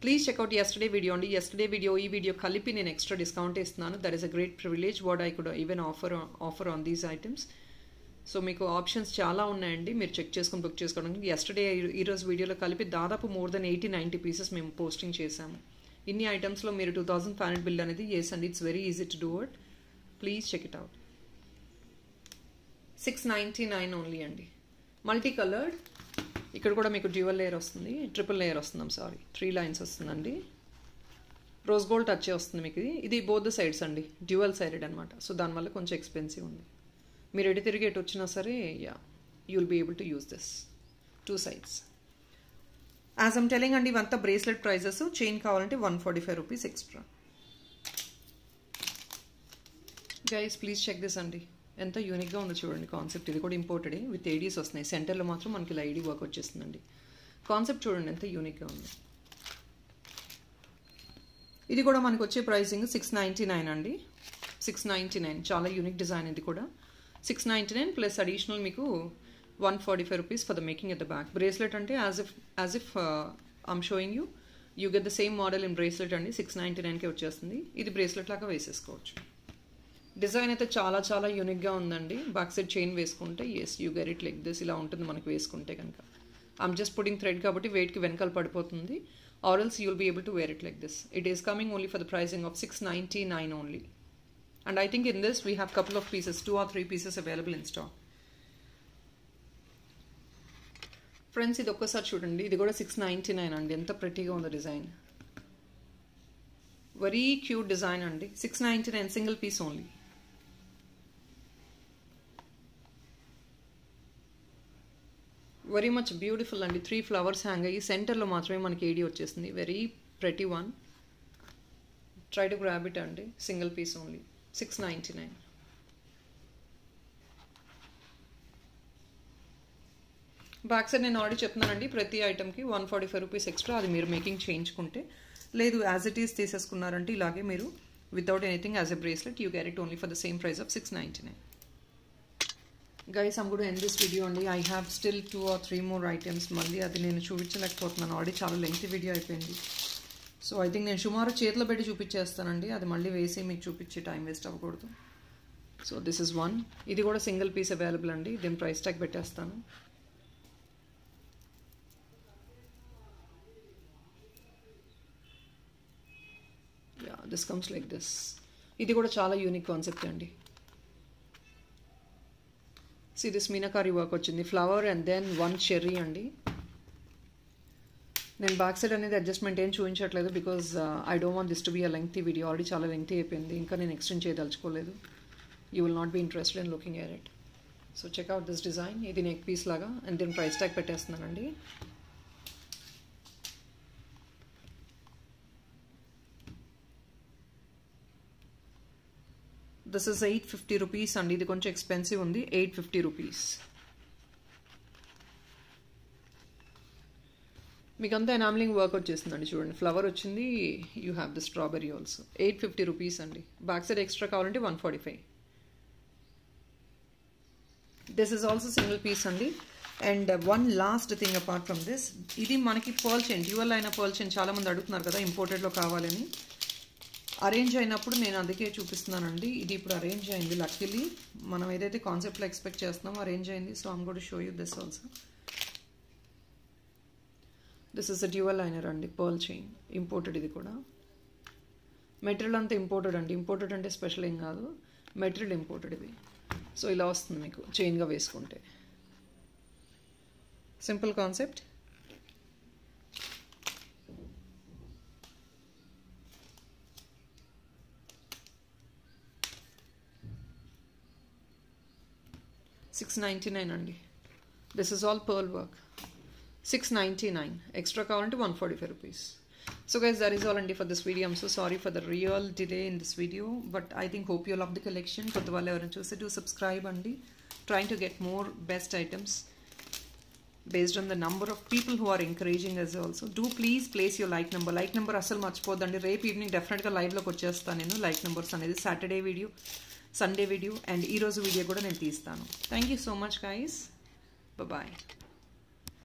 Please check out yesterday video అండి. ఎస్టర్డే వీడియో ఈ వీడియో కలిపి నేను ఎక్స్ట్రా డిస్కౌంట్ ఇస్తున్నాను. That is a great privilege what I could even offer offer on these items so మీకు options చాలా ఉన్నాయండి. మీరు చెక్ చేసుకుని బుక్ చేసుకోవడానికి. ఎస్టర్డే ఈరోజు వీడియోలో కలిపి దాదాపు more than eighty ninety pieces మేము పోస్టింగ్ చేశాము. ఇన్ని ఐటమ్స్లో మీరు two thousand five hundred bill అనేది ఎస్ అండి it's very easy to do it please check it out six ninety nine only అండి. మల్టీ కలర్డ్ ఇక్కడ కూడా మీకు డ్యూవల్ లేయర్ వస్తుంది. ట్రిపుల్ లేయర్ వస్తుంది సారీ త్రీ లైన్స్ వస్తుందండి. రోజ్ గోల్డ్ టచ్ వస్తుంది మీకు ఇది. ఇది బోత్ సైడ్స్ అండి. డ్యూవల్ సైడెడ్ అనమాట సో దానివల్ల కొంచెం ఎక్స్పెన్సివ్ ఉంది. మీరు ఎటు తిరిగి ఎటు వచ్చినా సరే yeah you will be able to use this two sides as I'm telling అండి ఇవంతా బ్రేస్లెట్ ప్రైజెస్ చైన్ కావాలంటే one forty five rupees extra guys please check this అండి. ఎంత యూనిక్గా ఉందో చూడండి కాన్సెప్ట్ ఇది కూడా ఇంపోర్టెడ్ విత్ ఏడీస్ వస్తున్నాయి. సెంటర్లో మాత్రం మనకి ఐడి వర్క్ వచ్చేస్తుందండి. కాన్సెప్ట్ చూడండి ఎంత యూనిక్గా ఉంది. ఇది కూడా మనకు వచ్చే ప్రైసింగ్ సిక్స్ నైంటీ నైన్ అండి. సిక్స్ నైంటీ నైన్ చాలా యూనిక్ డిజైన్ ఇది కూడా. Six ninety nine plus additional మీకు one forty five rupees for the making at the back bracelet అంటే as if as if I'm showing you you get the same model in bracelet అండి. Six ninety నైన్కే వచ్చేస్తుంది. ఇది bracelet లాగా వేసేసుకోవచ్చు. Design అయితే చాలా చాలా యూనిక్గా ఉందండి. బ్యాక్ సైడ్ చైన్ వేసుకుంటే as you get it like this ఇలా ఉంటుంది మనకి వేసుకుంటే కనుక. ఐమ్ జస్ట్ పుడింగ్ థ్రెడ్ కాబట్టి వెయిట్కి వెనకాల పడిపోతుంది. ఆరల్స్ you will be able to wear it like this it is coming only for the pricing of six ninety nine only and I think in this we have couple of pieces two or three pieces available in stock. Friends ఇది ఒక్కసారి చూడండి. ఇది కూడా six ninety nine అండి. ఎంత ప్రెటీగా ఉందో design very cute design అండి. Six ninety nine single piece only very much beautiful అండి. త్రీ ఫ్లవర్స్ హ్యాంగ్ అయ్యి సెంటర్లో మాత్రమే మనకి ఏడి వచ్చేస్తుంది very pretty one try to grab it అండి. Single piece only six ninety nine back side నేను ఆల్రెడీ చెప్తున్నానండి ప్రతి ఐటమ్కి one forty five rupees extra అది మీరు మేకింగ్ చేయించుకుంటే. లేదు యాజ్ ఇట్ ఈస్ తీసేసుకున్నారంటే ఇలాగే మీరు without anything as a bracelet you carry it only for the same price of six ninety nine guys I'm కూడా ఎండ్ దిస్ వీడియో అండి I have still two or three more items మళ్ళీ అది నేను చూపించలేకపోతున్నాను. Already చాలా length video అయిపోయింది. So I think నేను సుమారు చేతిలో పెట్టి చూపించేస్తానండి. అది మళ్ళీ వేసి మీకు చూపించి టైం వేస్ట్ అవ్వకూడదు. సో దిస్ ఇస్ వన్ ఇది కూడా సింగిల్ పీస్ అవైలబుల్ అండి. దీని ప్రైస్ ట్యాగ్ పెట్టేస్తాను. Yeah this comes like this ఇది కూడా చాలా యూనిక్ కాన్సెప్ట్ అండి. సి దిస్ మీనాకారి వర్క్ వచ్చింది. Flower and then one cherry అండి. నేను బ్యాక్ సైడ్ అనేది అడ్జస్ట్మెంట్ ఏం చూపించట్లేదు because I don't want this to be a lengthy video already చాలా లెంగ్తీ అయిపోయింది. ఇంకా నేను extend చేయదలుచుకోలేదు. You will not be interested in looking at it so check out this design ఇది నెక్ పీస్ లాగా. And దీని price tag పెట్టేస్తున్నానండి. This is eight fifty rupees అండి. ఇది కొంచెం ఎక్స్పెన్సివ్ ఉంది. ఎయిట్ ఫిఫ్టీ రూపీస్ మీకు అంతా ఎనామ్లింగ్ వర్క్ వచ్చేస్తుందండి చూడండి. ఫ్లవర్ వచ్చింది you have the strawberry also eight fifty rupees అండి. బ్యాక్ సైడ్ ఎక్స్ట్రా కావాలంటే one forty five this is also single piece అండి and one last thing apart from this ఇది మనకి పర్ల్ చైన్ డ్యూవల్ అయిన pearl chain చాలా మంది అడుగుతున్నారు కదా ఇంపోర్టెడ్లో కావాలని. అరేంజ్ అయినప్పుడు నేను అందుకే చూపిస్తున్నానండి. ఇది ఇప్పుడు అరేంజ్ అయింది లక్కీలీ మనం ఏదైతే కాన్సెప్ట్లో ఎక్స్పెక్ట్ చేస్తున్నామో అరేంజ్ అయింది. So I'm gonna show you this also this is a dual liner అండి పర్ల్ చైన్ ఇంపోర్టెడ్ ఇది కూడా. మెటీరియల్ అంతా ఇంపోర్టెడ్ అండి ఇంపోర్టెడ్ అంటే స్పెషల్ ఏం కాదు మెటీరియల్ ఇంపోర్టెడ్ ఇది. సో ఇలా వస్తుంది మీకు చైన్గా వేసుకుంటే. Simple concept six ninety nine అండి. This is all pearl work six ninety nine extra కావాలంటే one forty five rupees so guys there is all అండి for this video I'm so sorry for the real delay in this video but I think hope you love the collection కొత్త వాళ్ళు ఎవరైనా చూసి to subscribe అండి. Trying to get more best items based on the number of people who are encouraging us also do please place your like number like number అసలు మర్చిపోద్దండి. రేపు evening డెఫినెట్గా లైవ్లోకి వచ్చేస్తాను నేను. లైక్ నెంబర్స్ అనేది Saturday video Sunday video and ఈరోజు video కూడా నేను తీస్తాను. Thank you so much guys bye